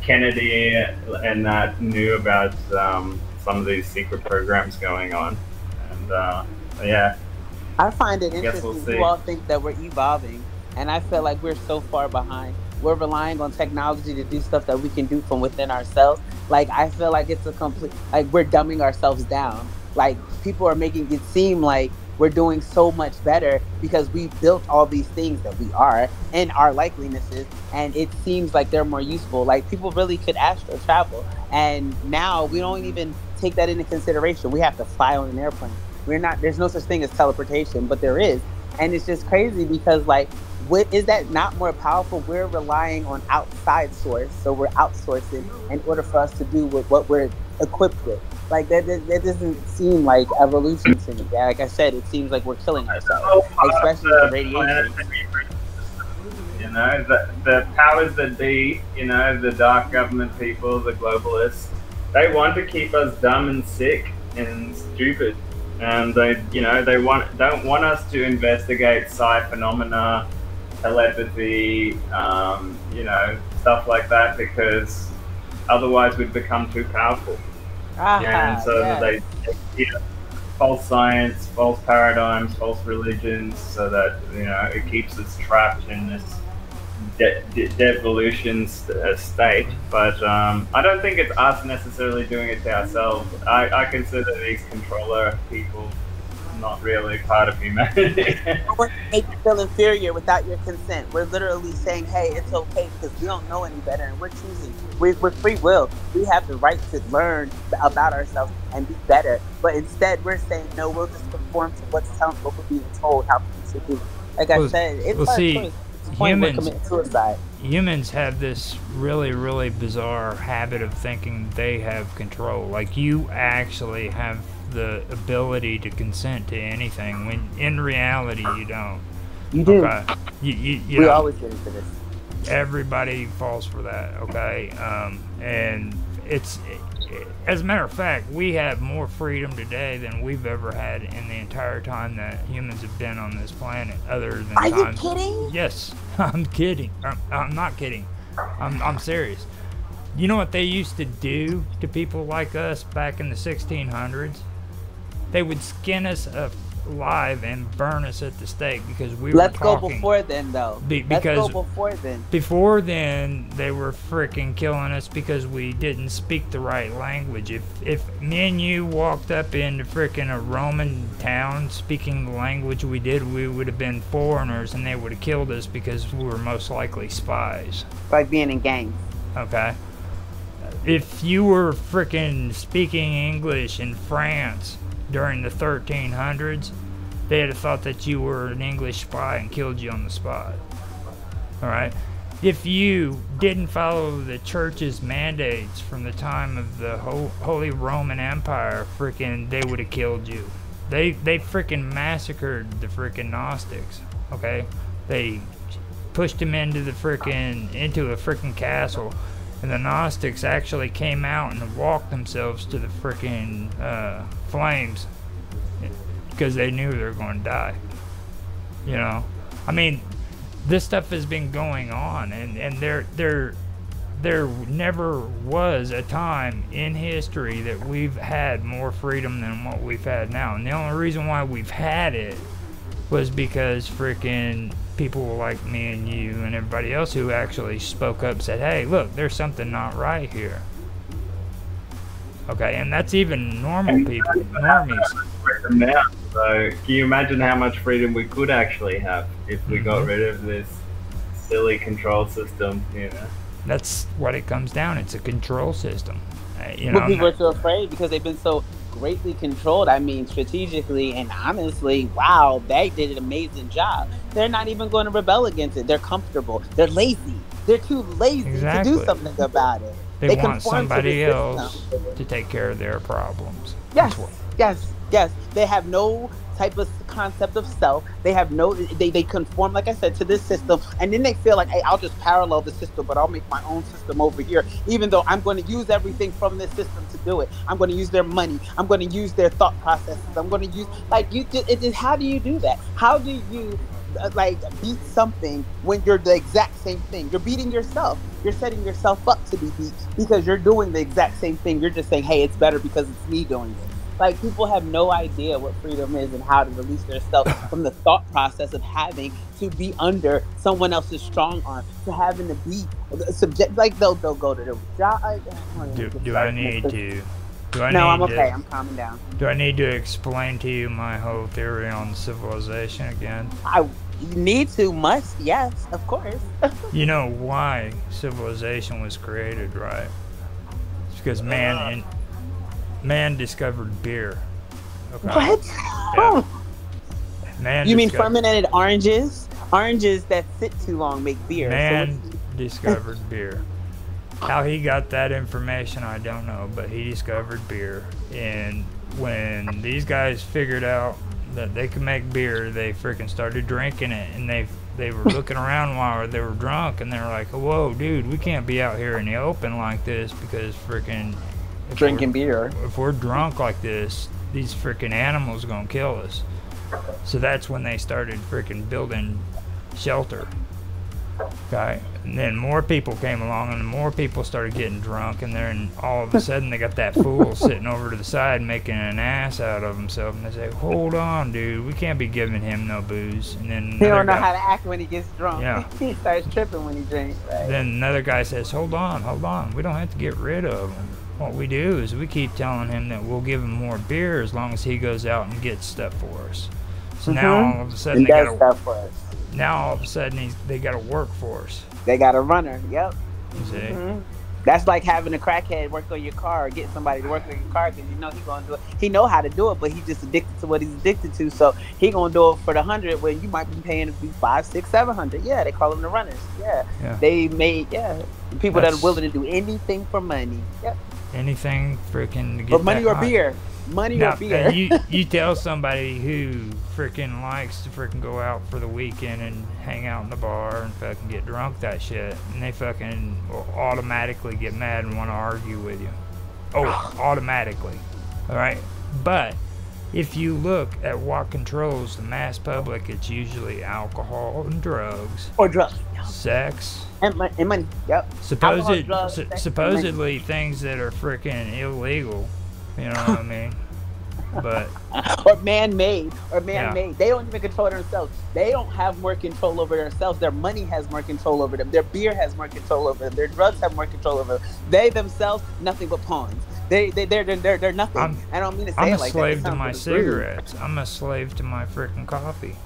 C: Kennedy and that knew about um, some of these secret programs going on, and uh, yeah,
B: I find it
C: guess
B: interesting.
C: we'll
B: you all think that we're evolving, and I feel like we're so far behind. We're relying on technology to do stuff that we can do from within ourselves. Like I feel like it's a complete like we're dumbing ourselves down. Like people are making it seem like we're doing so much better because we built all these things that we are and our likelinesses and it seems like they're more useful. Like people really could astro travel, and now we don't even take that into consideration. We have to fly on an airplane. We're not. There's no such thing as teleportation, but there is, and it's just crazy because like, what is that not more powerful? We're relying on outside source, so we're outsourcing in order for us to do with what we're equipped with. Like that, that, that doesn't seem like evolution to me. Yeah, Like I said, it seems like we're killing ourselves, especially the radiation.
C: You know, the, the powers that be, you know, the dark government people, the globalists, they want to keep us dumb and sick and stupid. And they, you know, they want don't want us to investigate psi phenomena, telepathy, um, you know, stuff like that, because otherwise we'd become too powerful.
B: Ah,
C: and so
B: yes.
C: they, you know, false science, false paradigms, false religions, so that you know it keeps us trapped in this de- de- devolution uh, state. But um, I don't think it's us necessarily doing it to ourselves. I, I consider these controller people not really part of humanity. *laughs*
B: We're make you feel inferior without your consent. We're literally saying, "Hey, it's okay because we don't know any better, and we're choosing. We're, we're free will. We have the right to learn about ourselves and be better. But instead, we're saying, no, we'll just conform to what's telling what we're being told how we should do. Like I
A: Well-
B: said, it's
A: well,
B: our
A: see,
B: choice. It's the point we're
A: humans- humans have this really really bizarre habit of thinking they have control. Like you actually have the ability to consent to anything when in reality you don't.
B: You do.
A: okay? You, you, you
B: we
A: know,
B: always get into this.
A: everybody falls for that okay? Um, and it's as a matter of fact we have more freedom today than we've ever had in the entire time that humans have been on this planet other than
B: Are you
A: times
B: kidding?
A: Yes, *laughs* I'm kidding. I'm, I'm not kidding. I'm, I'm serious. You know what they used to do to people like us back in the 1600s? They would skin us a, live and burn us at the stake because we
B: Let's
A: were
B: go before then, though.
A: Be-
B: Let's
A: because-
B: go before then.
A: Before then, they were freaking killing us because we didn't speak the right language. If if me and you walked up into freaking a Roman town speaking the language we did, we would have been foreigners and they would have killed us because we were most likely spies.
B: Like being in gangs.
A: Okay. If you were freaking speaking English in France during the 1300s, they'd have thought that you were an English spy and killed you on the spot. All right. If you didn't follow the church's mandates from the time of the Holy Roman Empire, freaking, they would have killed you. They they freaking massacred the freaking Gnostics. Okay, they pushed them into the freaking into a freaking castle, and the Gnostics actually came out and walked themselves to the freaking uh, flames because they knew they were going to die. You know, I mean, this stuff has been going on, and and there there there never was a time in history that we've had more freedom than what we've had now, and the only reason why we've had it was because freaking people like me and you and everybody else who actually spoke up said, "Hey, look, there's something not right here." Okay, and that's even normal people, normies.
C: freedom now. So can you imagine how much freedom we could actually have if we got
A: Mhm.
C: rid of this silly control system? You know.
A: That's what it comes down. It's a control system. Uh, You know,
B: But people are so afraid because they've been so greatly controlled. I mean, strategically and honestly, wow, they did an amazing job. They're not even going to rebel against it. They're comfortable. They're lazy. They're too lazy to do something about it.
A: they,
B: they
A: want
B: conform to
A: somebody else to take care of their problems.
B: Yes, yes, yes. They have no type of concept of self. They have no. They, they conform, like I said, to this system, and then they feel like, hey, I'll just parallel the system, but I'll make my own system over here. Even though I'm going to use everything from this system to do it. I'm going to use their money. I'm going to use their thought processes. I'm going to use like you. Just, it, it, how do you do that? How do you? uh, Like beat something when you're the exact same thing. You're beating yourself. You're setting yourself up to be beat because you're doing the exact same thing. You're just saying, "Hey, it's better because it's me doing it." Like people have no idea what freedom is and how to release themselves *laughs* from the thought process of having to be under someone else's strong arm to having to be subject like they'll they'll go to the job I-
A: Do, do I need to? Do I
B: no i'm
A: to,
B: okay i'm calming down
A: Do I need to explain to you my whole theory on civilization again?
B: i need to must yes of course *laughs*
A: You know why civilization was created, right? It's because man
B: Uh.
A: in, man discovered beer. Okay.
B: what
A: Yeah. Oh. Man
B: you mean fermented oranges oranges that sit too long make beer
A: Man
B: it's-
A: discovered *laughs* beer. How he got that information, I don't know, but he discovered beer. And when these guys figured out that they could make beer, they freaking started drinking it, and they they were *laughs* looking around while they were drunk, and they were like, "Whoa, dude, we can't be out here in the open like this because freaking if
B: drinking beer
A: if we're drunk like this, these freaking animals are gonna kill us. So that's when they started freaking building shelter. Okay, and then more people came along, and more people started getting drunk, and then all of a *laughs* sudden they got that fool sitting over to the side making an ass out of himself, and they say, "Hold on, dude, we can't be giving him no booze." And then
B: he don't know
A: guy-
B: how to act when he gets drunk
A: Yeah. *laughs*
B: he starts tripping when he drinks right
A: Then another guy says, "Hold on, hold on. We don't have to get rid of him. What we do is we keep telling him that we'll give him more beer as long as he goes out and gets stuff for us." So now
B: Mhm.
A: all of a sudden
B: and
A: they got
B: stuff for us
A: now all of a sudden he's, they got a workforce.
B: they got a runner yep
A: You see?
B: Mhm. That's like having a crackhead work on your car or get somebody to work on your car because you know he's gonna do it. He know how to do it, but he's just addicted to what he's addicted to. So he gonna do it for the hundred when you might be paying him five, six, seven hundred. Yeah, they call them the runners. Yeah,
A: Yeah.
B: they made yeah people that are willing to do anything for money. Yep.
A: Anything freaking to get
B: But money or
A: high.
B: beer, money
A: Now,
B: or beer.
A: you *laughs* you tell somebody who freaking likes to freaking go out for the weekend and hang out in the bar and fucking get drunk that shit, and they fucking will automatically get mad and want to argue with you. Oh, *sighs* automatically. All right, but if you look at what controls the mass public, it's usually alcohol and drugs,
B: or drugs
A: sex,
B: and, and money. Yep.
A: supposed
B: drugs,
A: su-
B: sex,
A: supposedly things that are freaking illegal. You know what I mean? *laughs* but
B: or man-made or man-made.
A: Yeah.
B: They don't even control themselves. They don't have more control over themselves. Their money has more control over them. Their beer has more control over them. Their drugs have more control over them. They themselves, nothing but pawns. They they they're they're they're, they're nothing.
A: I'm-
B: I don't mean to say
A: I'm
B: it
A: a
B: like
A: slave
B: that. It
A: to
B: sounds
A: my
B: really rude.
A: cigarettes. I'm a slave to my freaking coffee.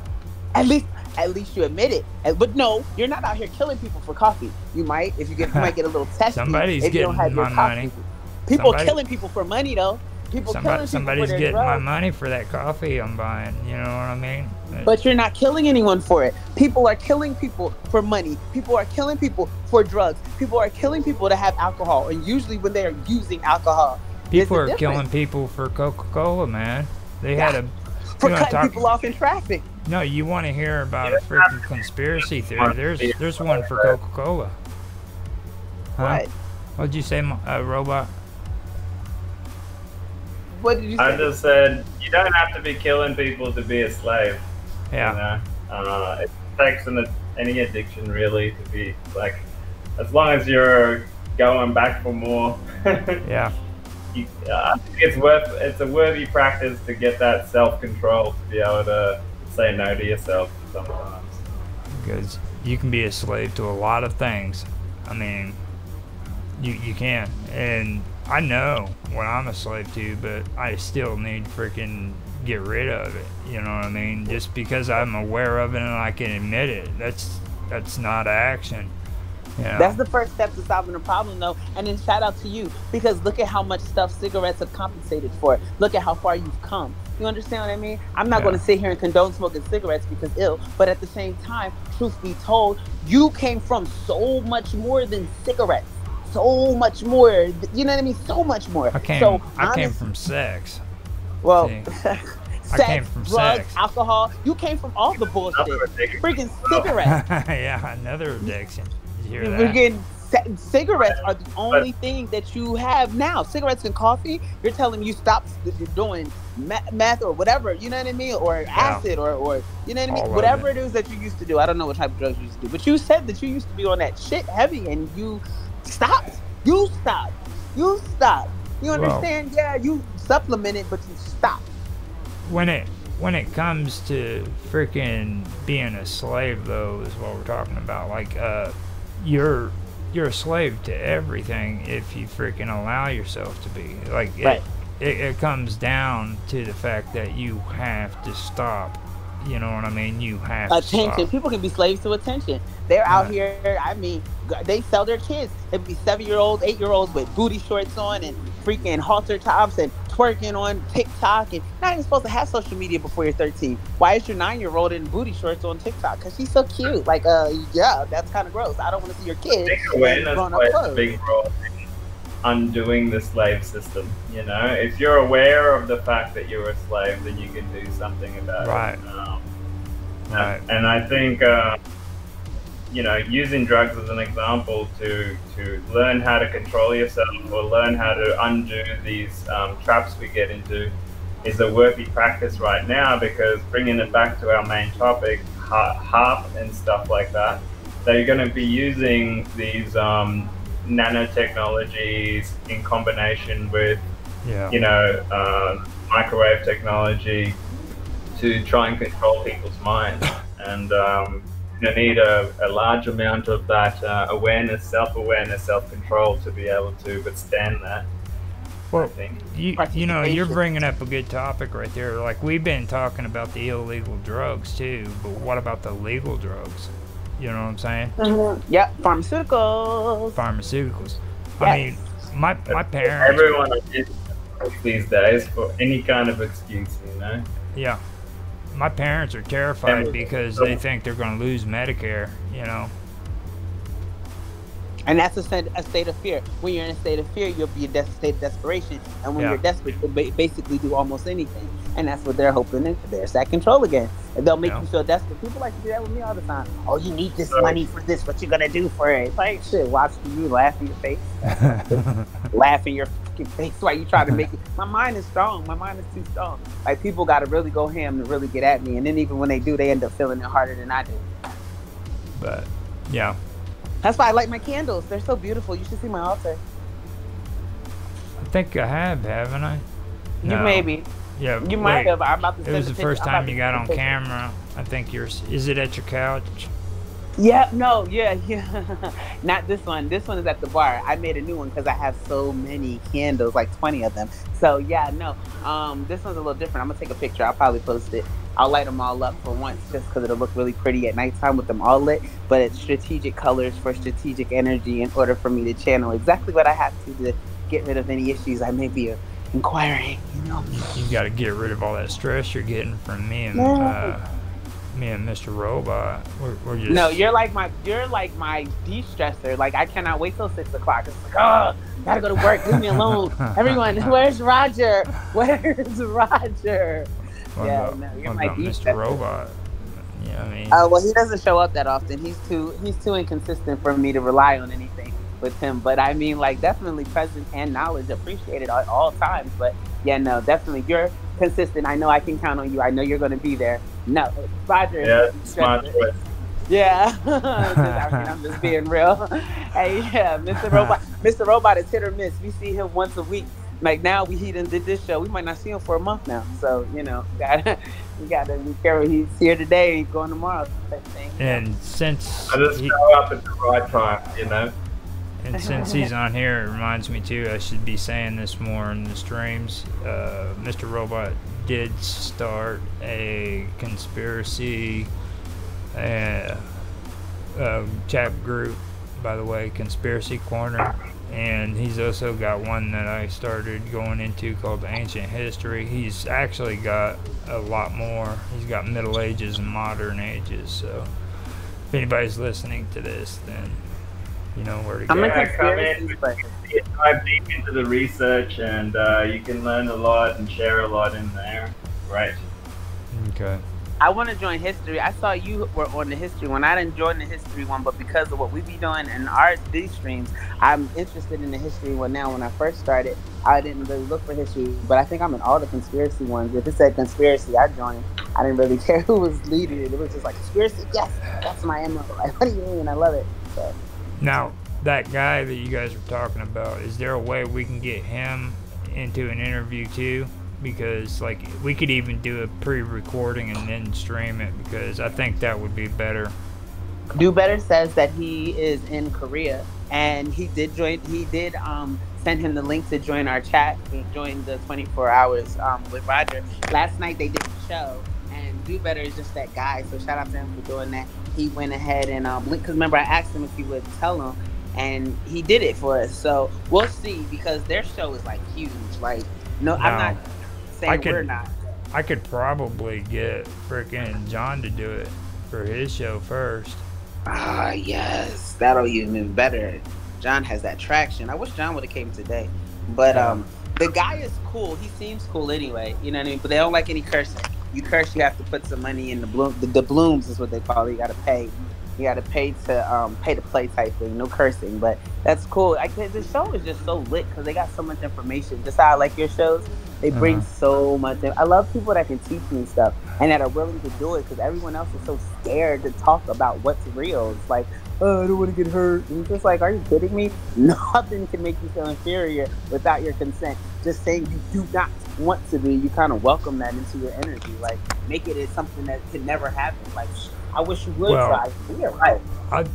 B: At least at least you admit it. But no, you're not out here killing people for coffee. You might if you get you might get a little *laughs* testy
A: Somebody's
B: if you don't
A: getting
B: have your
A: my
B: coffee.
A: money.
B: People
A: Somebody-
B: killing people for money though. People
A: Somebody,
B: people
A: somebody's
B: their
A: getting my money for that coffee I'm buying. You know what I mean?
B: But you're not killing anyone for it. People are killing people for money. People are killing people for drugs. People are killing people to have alcohol, and usually when they are using alcohol,
A: people are
B: difference.
A: killing people for Coca-Cola, man. They
B: Yeah.
A: had a
B: for cutting
A: talk-
B: people off in traffic.
A: No. You want to hear about a freaking conspiracy theory? There's there's one for Coca-Cola. Huh?
B: What?
A: What'd you say, mo- uh, robot?
B: What did you say?
C: I just said you don't have to be killing people to be a slave.
A: Yeah.
C: You know, uh, it takes an, any addiction really to be like, as long as you're going back for more. *laughs*
A: Yeah.
C: you, uh, I think it's worth it's a worthy practice to get that self control to be able to say no to yourself sometimes.
A: because you can be a slave to a lot of things. I mean, you you can, and I know what I'm a slave to, but I still need freaking get rid of it. You know what I mean? Just because I'm aware of it and I can admit it, that's that's not action. You know?
B: That's the first step to solving the problem, though. And then shout out to you because look at how much stuff cigarettes have compensated for. Look at how far you've come. You understand what I mean? I'm not
A: Yeah.
B: going to sit here and condone smoking cigarettes because ill, but at the same time, truth be told, you came from so much more than cigarettes. So much more. You know what I mean? So much more.
A: I came
B: so,
A: I came from sex.
B: Well,
A: See, *laughs*
B: sex,
A: came from
B: drugs,
A: sex.
B: alcohol. You came from all the bullshit.
C: Another addiction.
B: Freaking cigarettes. *laughs*
A: yeah, another addiction. Hear
B: We're
A: that?
B: getting c- cigarettes are the only thing that you have now. Cigarettes and coffee. You're telling me you stop doing me- meth or whatever. You know what I mean? Or acid or or you know what I mean? Whatever
A: it.
B: it is that you used to do. I don't know what type of drugs you used to do, but you said that you used to be on that shit heavy and you stopped. You stopped. You stopped. You
A: Well-
B: understand? yeah, you supplemented, but you stopped.
A: when it when it comes to freaking being a slave though is what we're talking about like uh you're you're a slave to everything if you freaking allow yourself to be like it,
B: Right.
A: it, it comes down to the fact that you have to stop you know what i mean you have
B: attention. People can be slaves to attention. They're out
A: Right.
B: here. I mean, they sell their kids. They be seven year olds, eight year olds with booty shorts on and freaking halter tops and twerking on TikTok and not even supposed to have social media before you're 13. Why is your nine year old in booty shorts on TikTok? Because she's so cute. Like, uh, yeah, that's kind of gross. I don't want to see your
C: I
B: kid
C: think awareness plays a big role in undoing the slave system. You know, if you're aware of the fact that you're a slave, then you can do something about
A: Right.
C: it. Um,
A: right
C: And I think, uh, you know, using drugs as an example to to learn how to control yourself or learn how to undo these um, traps we get into is a worthy practice right now because bringing it back to our main topic, ha- HAARP and stuff like that, they're going to be using these um, nanotechnologies in combination with
A: yeah
C: you know, uh, microwave technology to try and control people's minds. And um, you need a, a large amount of that uh, awareness, self awareness, self control to be able to withstand that. I
A: well
C: think.
A: you, you know you're bringing up a good topic right there like we've been talking about the illegal drugs too but what about the legal drugs you know what i'm saying
B: Yep, pharmaceuticals.
A: pharmaceuticals. I mean, my my parents.
C: Everyone is these days for any kind of excuse, you know.
A: Yeah, my parents are terrified
C: Yeah.
A: because they think they're going to lose Medicare. You know.
B: And that's a, state- a state of fear. When you're in a state of fear, you'll be in a state of desperation. And when
A: Yeah.
B: you're desperate, you'll ba- basically do almost anything. And that's what they're hoping. in. There's that control again. And they'll make
A: Yeah.
B: you feel desperate. People like to do that with me all the time. Oh, you need this
C: Right.
B: money for this. What you gonna do for it? It's like shit. Watch you laugh in your face, *laughs* laugh in your fucking face while you try to make it. *laughs* My mind is strong. My mind is too strong. Like people got to really go ham to really get at me. And then even when they do, they end up feeling it harder than I do.
A: but yeah,
B: That's why I like my candles. They're so beautiful. You should see my altar.
A: I think I have, haven't I?
B: You
A: No.
B: maybe.
A: Yeah,
B: You might
A: wait.
B: have. I'm about to
A: It was the
B: a
A: first time you got on
B: picture.
A: camera. I think you're. Is it at your couch?
B: Yeah, no, yeah, *laughs* yeah. Not this one. This one is at the bar. I made a new one because I have so many candles, like 20 of them. So yeah, no. Um, this one's a little different. I'm gonna take a picture. I'll probably post it. I'll light them all up for once, just because it'll look really pretty at nighttime with them all lit. But it's strategic colors for strategic energy in order for me to channel exactly what I have to to get rid of any issues I may be inquiring. You know.
A: You got to get rid of all that stress you're getting from me and
B: No.
A: uh, me and Mr. Robot. We're, we're just.
B: No, you're like my you're like my de-stressor. Like I cannot wait till six o'clock. It's like, oh, gotta go to work. Leave me *laughs* alone. Everyone, *laughs* where's Roger? Where's Roger?
A: What
B: yeah,
A: about,
B: no, you're
A: what
B: my
A: about Mr. Robot? Yeah, I mean.
B: Uh, well, he doesn't show up that often. He's too he's too inconsistent for me to rely on anything with him. But I mean, like, definitely presence and knowledge appreciated at all times. But yeah, no, definitely you're consistent. I know I can count on you. I know you're going to be there. No, Roger.
C: Yeah, smart choice.
B: Yeah, *laughs* *laughs* I mean, I'm just being real. *laughs* hey, yeah, Mr. Robot, Mr. Robot is hit or miss. We see him once a week. Like now, we he done did this show. We might not see him for a month now. So you know, gotta we gotta be careful. He's here today, he's going tomorrow. Type thing.
A: and since
C: I just
A: he,
C: show up at the right time, you know.
A: and since he's on here, it reminds me too. I should be saying this more in the streams. Uh, Mr. Robot did start a conspiracy uh, uh, chat group, by the way, Conspiracy Corner. And he's also got one that I started going into called Ancient History. He's actually got a lot more. He's got Middle Ages and Modern Ages. So if anybody's listening to this, then you know where to
B: I'm
A: go.
B: a
C: Yeah, come in.
B: conspiracy,
C: dive deep into the research, and uh, you can learn a lot and share a lot in there. Right.
A: Okay.
B: I want to join history. I saw you were on the history one. I didn't join the history one, but because of what we be doing in our these streams, I'm interested in the history one now. When I first started, I didn't really look for history, but I think I'm in all the conspiracy ones. If it said conspiracy, I joined. I didn't really *laughs* care who was leading it. It was just like conspiracy. Yes, that's my MO. *laughs* Like, what do you mean? I love it. So
A: Now, that guy that you guys were talking about, is there a way we can get him into an interview too? Because like we could even do a pre-recording and then stream it because I think that would be better.
B: Do Better says that he is in Korea and he did join he did um send him the link to join our chat join the 24 hours um with Roger. Last night they did the show and Do Better is just that guy. So shout out to him for doing that. He went ahead and um because remember I asked him if he would tell him and he did it for us. So we'll see because their show is like huge. Like no, I'm not saying
A: I could-
B: we're not.
A: I could probably get frickin' John to do it for his show first.
B: Ah, yes, that'll even better. John has that traction. I wish John would have came today, but um, the guy is cool. He seems cool anyway. You know what I mean? But they don't like any cursing. You curse, you have to put some money in the bloom. The, the blooms is what they call it. You got to pay. You got to pay to um pay to play type thing. No cursing, but that's cool. I the show is just so lit because they got so much information. Just how I like your shows. They bring
A: Uh-huh.
B: so much. In- I love people that can teach me stuff and that are willing to do it because everyone else is so scared to talk about what's real. It's like, oh, I don't want to get hurt. And it's just like, are you kidding me? *laughs* Nothing can make you feel inferior without your consent. Just saying you do not want to be, you kind of welcome that into your energy. Like, make it as something that can never happen. Like, I wish you would
A: Well,
B: try. Yeah, right.
A: I,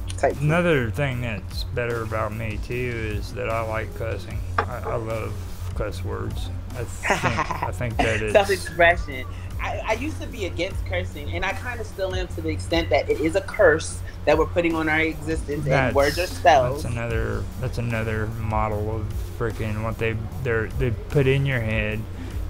A: another thing that's better about me too is that I like cussing. I, I love cuss words. I *laughs* think I think that it's
B: self-expression. I, I used to be against cursing, and I kind of still am to the extent that it is a curse that we're putting on our existence, and words are
A: That's another. That's another model of freaking what they they they put in your head.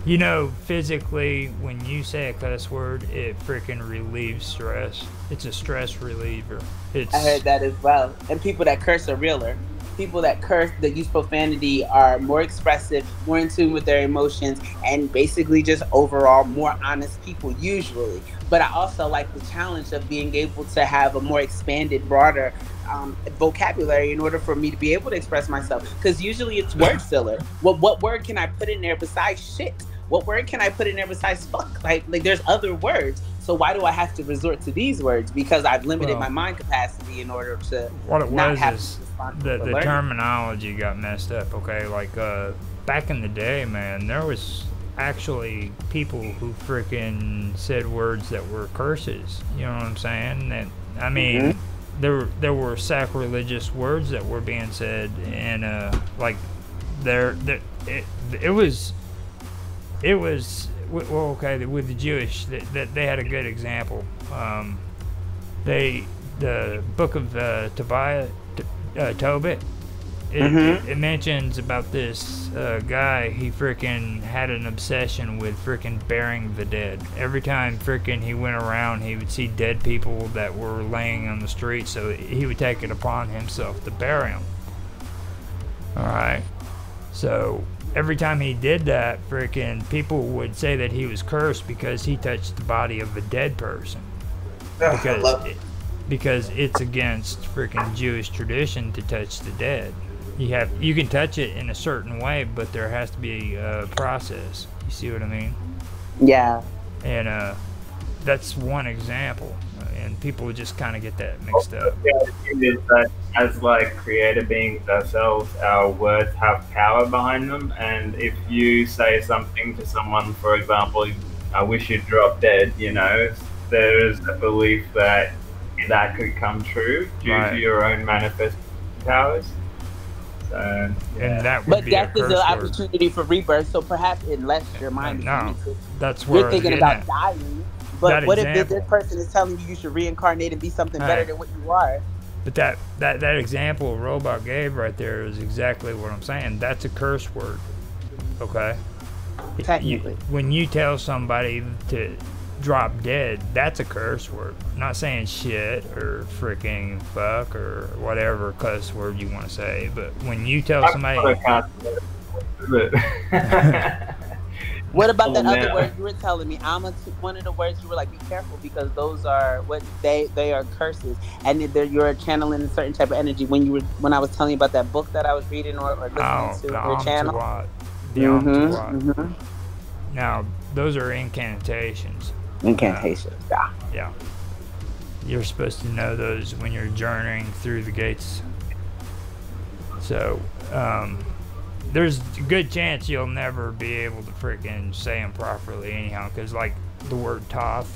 A: You know, physically, when you say a cuss word, it freaking relieves stress. It's a stress reliever. It's
B: I heard that as well. And people that curse are realer. People that curse, that use profanity, are more expressive, more in tune with their emotions, and basically just overall more honest people, usually. But I also like the challenge of being able to have a more expanded, broader um, vocabulary in order for me to be able to express myself. Because usually it's word filler. What what word can I put in there besides shit? What word can I put in there besides *laughs* fuck? Like like there's other words. So why do I have to resort to these words? Because I've limited
A: Well-
B: my mind capacity in order to
A: what it
B: not
A: was
B: have
A: is the, the terminology got messed up okay like uh back in the day man there was actually people who freaking said words that were curses. You know what I'm saying? That I mean, mm-hmm. there there were sacrilegious words that were being said, and uh, like there, there it, it was it was well okay with the Jewish that, that they had a good example. Um, they the book of uh, Tobiah uh, Tobit it, mm-hmm. it, it, mentions about this uh, guy. He freaking had an obsession with freaking burying the dead. Every time freaking he went around, he would see dead people that were laying on the street, so he would take it upon himself to bury them. All right. So every time he did that, freaking people would say that he was cursed because he touched the body of a dead person. Because it, because it's against freaking Jewish tradition to touch the dead you have you can touch it in a certain way, but there has to be a process. You see what I mean?
B: Yeah.
A: And uh, that's one example, and people just kind of get that mixed up.
C: Yeah, is that as like creator beings ourselves, our words have power behind them, and if you say something to someone, for example, "I wish you'd drop dead," you know, there is a belief that that could come true due right. to your own manifest powers.
A: Uh, and that
B: but death is an opportunity for rebirth. So perhaps unless your mind is
A: no, that's where
B: you're thinking about at. dying. But that what example. if this person is telling you you should reincarnate and be something better than what you are?
A: But that, that, that example Robot gave right there is exactly what I'm saying. That's a curse word. Okay?
B: Technically.
A: You, when you tell somebody to drop dead, that's a curse word. I'm not saying shit or freaking fuck or whatever cuss word you want to say, but when you tell somebody. *laughs* *laughs*
B: what about that other word you were telling me? I'm a, one of the words you were like, be careful because those are what they they are curses, and they're, you're channeling a certain type of energy. When you were when I was telling you about that book that I was reading or, or listening oh, to your channel.
A: The mm-hmm, mm-hmm. Now those are incantations.
B: Incantations, yeah.
A: Yeah. You're supposed to know those when you're journeying through the gates. So, um, there's a good chance you'll never be able to freaking say them properly anyhow, because like the word toth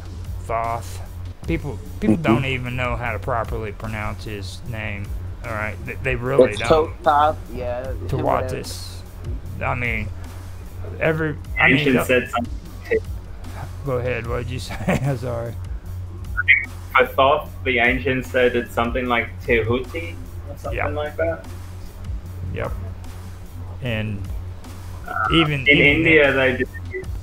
A: Thoth, people people mm-hmm. don't even know how to properly pronounce his name. All right, they, they really
B: it's
A: don't.
B: Thoth, yeah.
A: Tawatis. I mean, every.
C: I mean, said something
A: Go ahead. What did you *laughs* say? Sorry.
C: I thought the ancients said it's something like Tehuti or something yep. like that.
A: Yep. And even
C: in even India, they do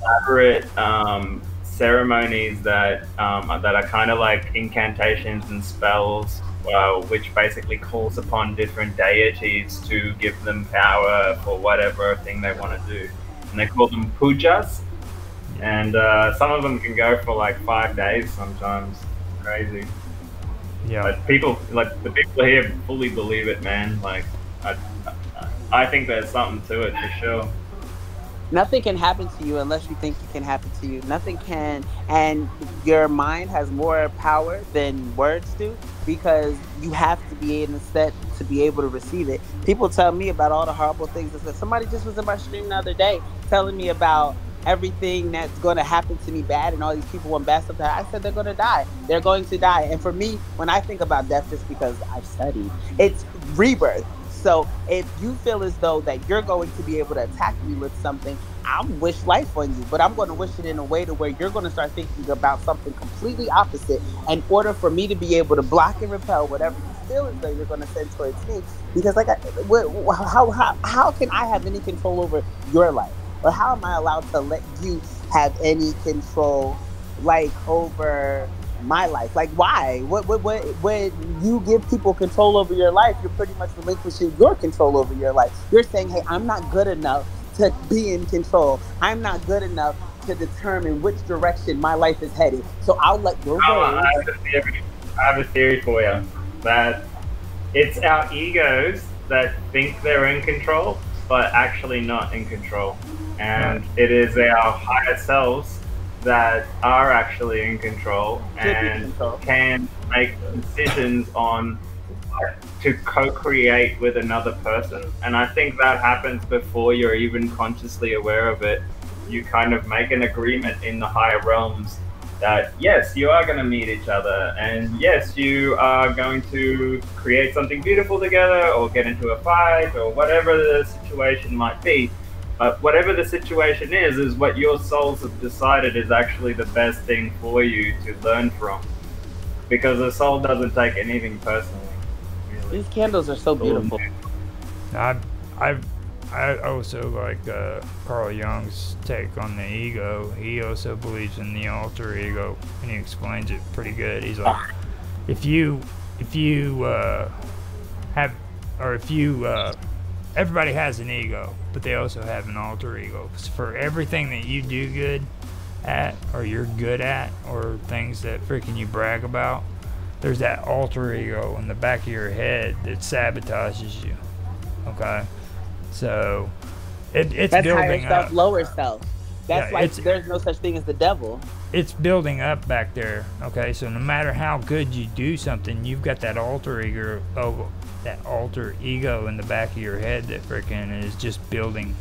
C: elaborate um, ceremonies that um, that are kind of like incantations and spells, uh, which basically calls upon different deities to give them power for whatever thing they want to do, and they call them pujas and uh, some of them can go for like five days sometimes. Crazy.
A: Yeah.
C: But people like the people here fully believe it, man. Like, I, I think there's something to it for sure.
B: Nothing can happen to you unless you think it can happen to you. Nothing can, and your mind has more power than words do because you have to be in a set to be able to receive it. People tell me about all the horrible things. That somebody just was in my stream the other day telling me about everything that's going to happen to me bad and all these people want bad stuff I said they're going to die. They're going to die. And for me, when I think about death, just because I've studied, it's rebirth. So if you feel as though that you're going to be able to attack me with something, I'm wish life on you, but I'm going to wish it in a way to where you're going to start thinking about something completely opposite in order for me to be able to block and repel whatever you feel as though you're going to send towards me. Because like, how, how, how can I have any control over your life? or how am I allowed to let you have any control, like over my life? Like, why? What, what, what, when you give people control over your life, you're pretty much relinquishing your control over your life. You're saying, hey, I'm not good enough to be in control. I'm not good enough to determine which direction my life is heading. So I'll let your
C: oh, I, have a theory. I have a theory for you that it's our egos that think they're in control, but actually not in control and it is our higher selves that are actually in control and can make decisions on to co-create with another person. And i think that happens before you're even consciously aware of it. You kind of make an agreement in the higher realms that yes, you are going to meet each other, and yes, you are going to create something beautiful together, or get into a fight, or whatever the situation might be. But whatever the situation is, is what your souls have decided is actually the best thing for you to learn from. Because the soul doesn't take anything personally. Really.
B: These candles are so beautiful.
A: I, I, I also like uh, Carl Jung's take on the ego. He also believes in the alter ego, and he explains it pretty good. He's like, if you, if you uh, have, or if you, uh, everybody has an ego, but they also have an alter ego. For everything that you do good at, or you're good at, or things that freaking you brag about, there's that alter ego in the back of your head that sabotages you. Okay, so it, it's
B: That's higher
A: building
B: self,
A: up.
B: lower self. That's
A: Yeah,
B: like
A: it's-
B: there's no such thing as the devil.
A: It's building up back there. Okay, so no matter how good you do something, you've got that alter ego, that alter ego in the back of your head that freaking is just building.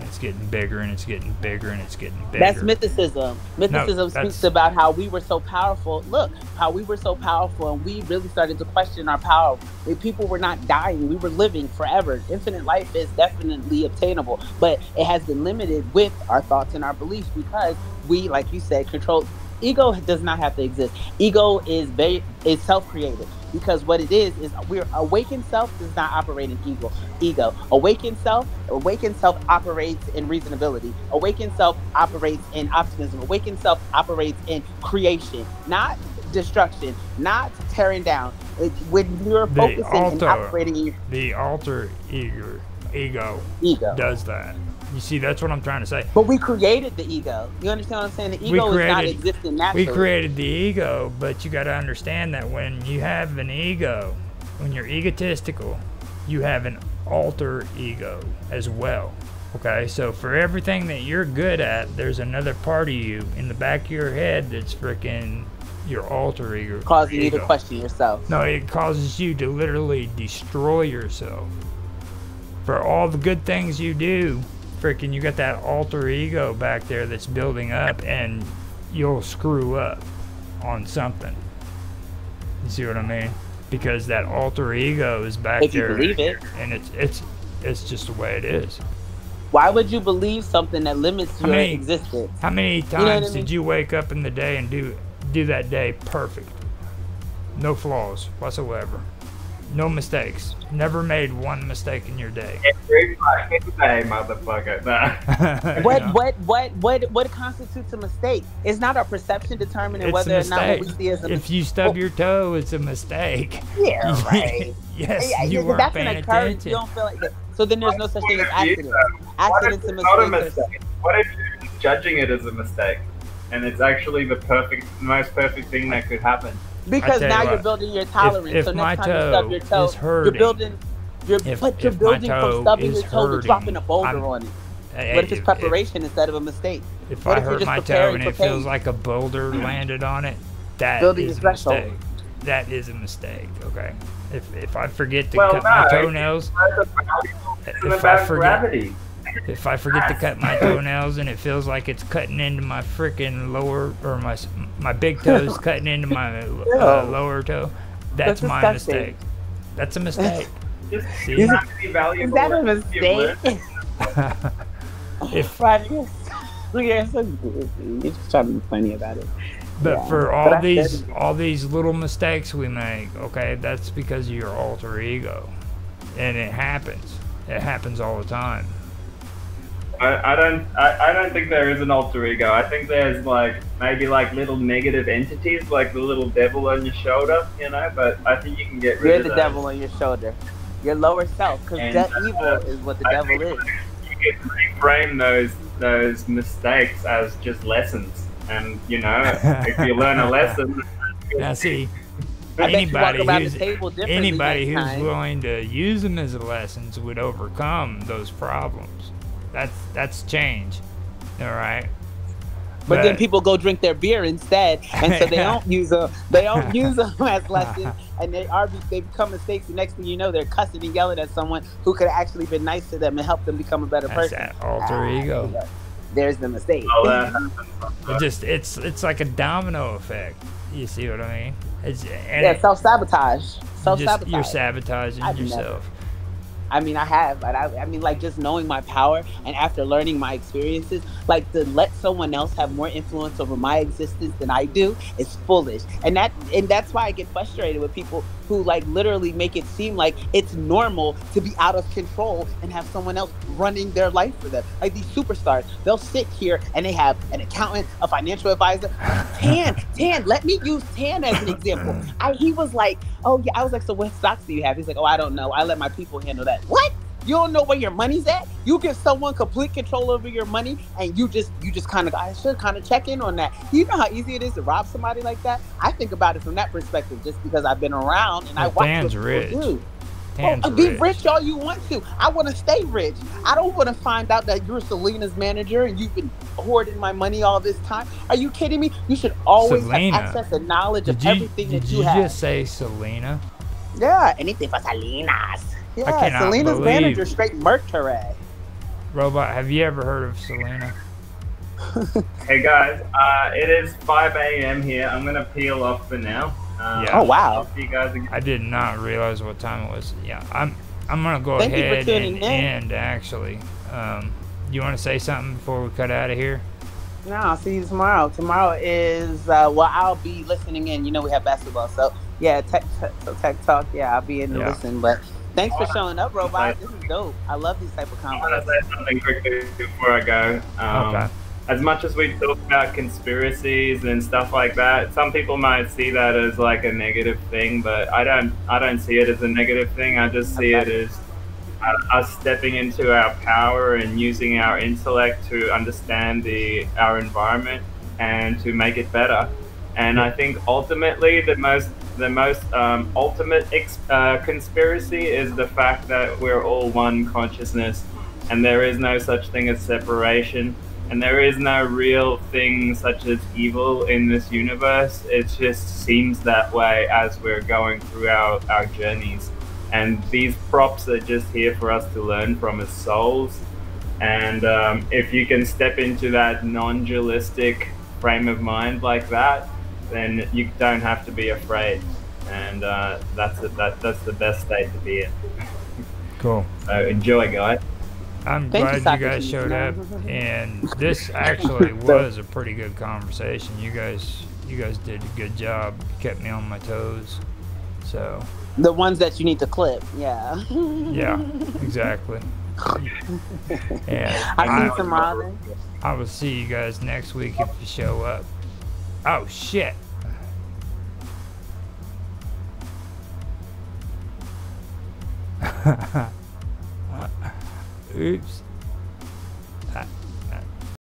A: It's getting bigger and it's getting bigger and it's getting bigger.
B: That's mythicism. Mythicism
A: that's-
B: speaks about how we were so powerful. Look, how we were so powerful, and we really started to question our power. People were not dying; we were living forever. Infinite life is definitely obtainable, but it has been limited with our thoughts and our beliefs because we, like you said, control. Ego does not have to exist. Ego is very is self-created because what it is is we're awakened self does not operate in ego. Ego awakened self, awakened self operates in reasonability. Awakened self operates in optimism. Awakened self operates in creation, not destruction, not tearing down. It- When you're
A: The
B: focusing and operating
A: the alter ego, ego
B: ego.
A: does that. You see, that's what I'm trying to say.
B: But we created the ego. You understand what I'm saying? The ego is not existing naturally.
A: We created the ego, but you got to understand that when you have an ego, when you're egotistical, you have an alter ego as well. Okay, so for everything that you're good at, there's another part of you in the back of your head that's freaking your alter ego.
B: causing you to question yourself.
A: No, it causes you to literally destroy yourself. For all the good things you do, freaking, you got that alter ego back there that's building up, and you'll screw up on something. You see what I mean? Because that alter ego is back
B: If you
A: there,
B: believe it.
A: and it's it's it's just the way it is.
B: Why would you believe something that limits
A: How
B: your
A: many-
B: existence?
A: How many times
B: know what I mean?
A: did you wake up in the day and do do that day perfect? No flaws whatsoever. No mistakes. Never made one mistake in your day.
C: Every motherfucker. Nah. *laughs*
B: What
A: You
B: what what what what constitutes a mistake? It's not our perception determining
A: It's
B: whether or not what we see as a
A: If you stub your toe, it's a mistake. *laughs*
B: Yeah, *laughs* right.
A: yes,
B: Yeah,
A: you weren't
B: that's
A: paying
B: an
A: attention.
B: You don't feel like that. So then there's no such thing as
C: accident. of
B: accidents.
C: view, though. What if
B: Accidents
C: not a
B: mistakes. are-
C: mistake? What if you're judging it as a mistake, and it's actually the perfect, most perfect thing that could happen?
B: Because now
A: you
B: you're building your tolerance.
A: if
B: so next time you stub your toe,
A: is
B: you're building. You're,
A: if-
B: but you're building
A: toe
B: from stubbing your toe to dropping a boulder
A: I'm-
B: on it.
A: Hey,
B: What if it's
A: if-
B: preparation instead of a mistake?
A: If,
B: What
A: I
B: if you're
A: hurt my toe and
B: for
A: it feels like a boulder *clears throat* landed on it, that
B: Building
A: is
B: a
A: a
B: threshold.
A: mistake. That is a mistake. Okay. If if I forget to
C: Well,
A: cut my toenails,
C: It's
A: if I forget
C: gravity.
A: If I forget to cut my *laughs* toenails and it feels like it's cutting into my freaking lower or my my big toes *laughs* cutting into my uh, lower toe, that's,
B: That's
A: my
B: disgusting.
A: mistake. That's a *laughs* mistake.
C: Just
A: See?
C: you have to be valuable.
B: Is that a
C: and you've learned
B: mistake?
A: if
B: Right, you're, you're so goofy. You're just trying to be funny about it.
A: But
B: Yeah,
A: for all
B: I
A: these
B: said-
A: all these little mistakes we make, okay, that's because of your alter ego, and it happens. It happens all the time.
C: I, I don't I, I don't think there is an alter ego. I think there's like maybe like little negative entities, like the little devil on your shoulder, you know. But I think you can get rid
B: You're
C: of
B: the
C: those.
B: devil on your shoulder. Your lower self, because that
C: uh,
B: evil is what the
C: I
B: devil
C: think
B: is.
C: You can reframe those those mistakes as just lessons, and you know, if you *laughs* learn a lesson,
A: Now, see, *laughs*
B: I bet you walk
A: anybody who's
B: the table
A: anybody who's willing to use them as lessons would overcome those problems. That's that's change. All right.
B: But then people go drink their beer instead, and so they *laughs* don't use them. They don't *laughs* use them as lessons, *laughs* and they are they become mistakes. The next thing you know, they're cussing and yelling at someone who could have actually been nice to them and help them become a better
A: That's
B: person.
A: that alter
B: Ah,
A: ego.
B: there's the mistake.
C: Oh, that
A: It just it's it's like a domino effect. You see what I mean? It's and
B: yeah, self sabotage.
A: you
B: Self
A: just, you're sabotaging
B: I've never-
A: yourself.
B: I mean, I have, but I, I mean, like just knowing my power and after learning my experiences, like to let someone else have more influence over my existence than I do is foolish, and that and that's why I get frustrated with people who like literally make it seem like it's normal to be out of control and have someone else running their life for them. Like these superstars, they'll sit here and they have an accountant, a financial advisor. Tan, Tan, let me use Tan as an example. I, he was like, oh yeah, I was like, so what stocks do you have? He's like, oh, I don't know. I let my people handle that. What? You don't know where your money's at? You give someone complete control over your money, and you just you just kind of I should kind of check in on that. You know how easy it is to rob somebody like that. I think about it from that perspective, just because I've been around and I
A: Well,
B: watch
A: Dan's
B: what
A: rich.
B: do. Oh, be
A: rich.
B: rich all you want to. I want to stay rich. I don't want to find out that you're Selena's manager and you've been hoarding my money all this time. Are you kidding me? You should always
A: Selena.
B: have access and knowledge
A: Did
B: of
A: you,
B: everything that
A: you
B: you, have.
A: just say Selena?
B: Yeah, anything for Selena's. Yeah,
A: cannot
B: Selena's
A: believe-
B: manager straight murked her ass.
A: Robot, have you ever heard of Selena? *laughs*
C: Hey guys, uh, it is 5 a.m. here. I'm gonna peel off for now. Um,
A: Yeah.
B: Oh, wow.
C: I'll see you guys again.
A: I did not realize what time it was. Yeah, I'm I'm gonna go
B: Thank
A: ahead and
B: in.
A: end actually. Um, you want to say something before we cut out of here?
B: No, I'll see you tomorrow. Tomorrow is uh, well, I'll be listening in. You know we have basketball, so yeah, tech, tech, so tech talk. Yeah, I'll be in to
A: Yeah.
B: listen. But thanks for showing up, robot. This is dope. I love these type of
C: I want to say something quickly before I go. Um,
A: Okay.
C: As much as we talk about conspiracies and stuff like that, some people might see that as like a negative thing, but I don't. I don't see it as a negative thing. I just see it as uh, us stepping into our power and using our intellect to understand the our environment and to make it better. And I think ultimately the most the most um, ultimate uh, conspiracy is the fact that we're all one consciousness, and there is no such thing as separation, and there is no real thing such as evil in this universe. It just seems that way as we're going through our, our journeys. And these props are just here for us to learn from as souls. And um, if you can step into that non dualistic frame of mind like that, then you don't have to be afraid. And uh, that's, the that, that's the best state to be in. *laughs*
A: Cool.
C: So enjoy, guys.
A: I'm
B: Thank
A: glad you, guys showed up, and this *laughs* actually was a pretty good conversation. You guys, you guys did a good job. Kept me on my toes. So
B: The ones that you need to clip. Yeah.
A: yeah, *laughs* exactly. And
B: I
A: I,
B: see tomorrow. Then.
A: I will see you guys next week if you show up. Oh shit. *laughs* Oops.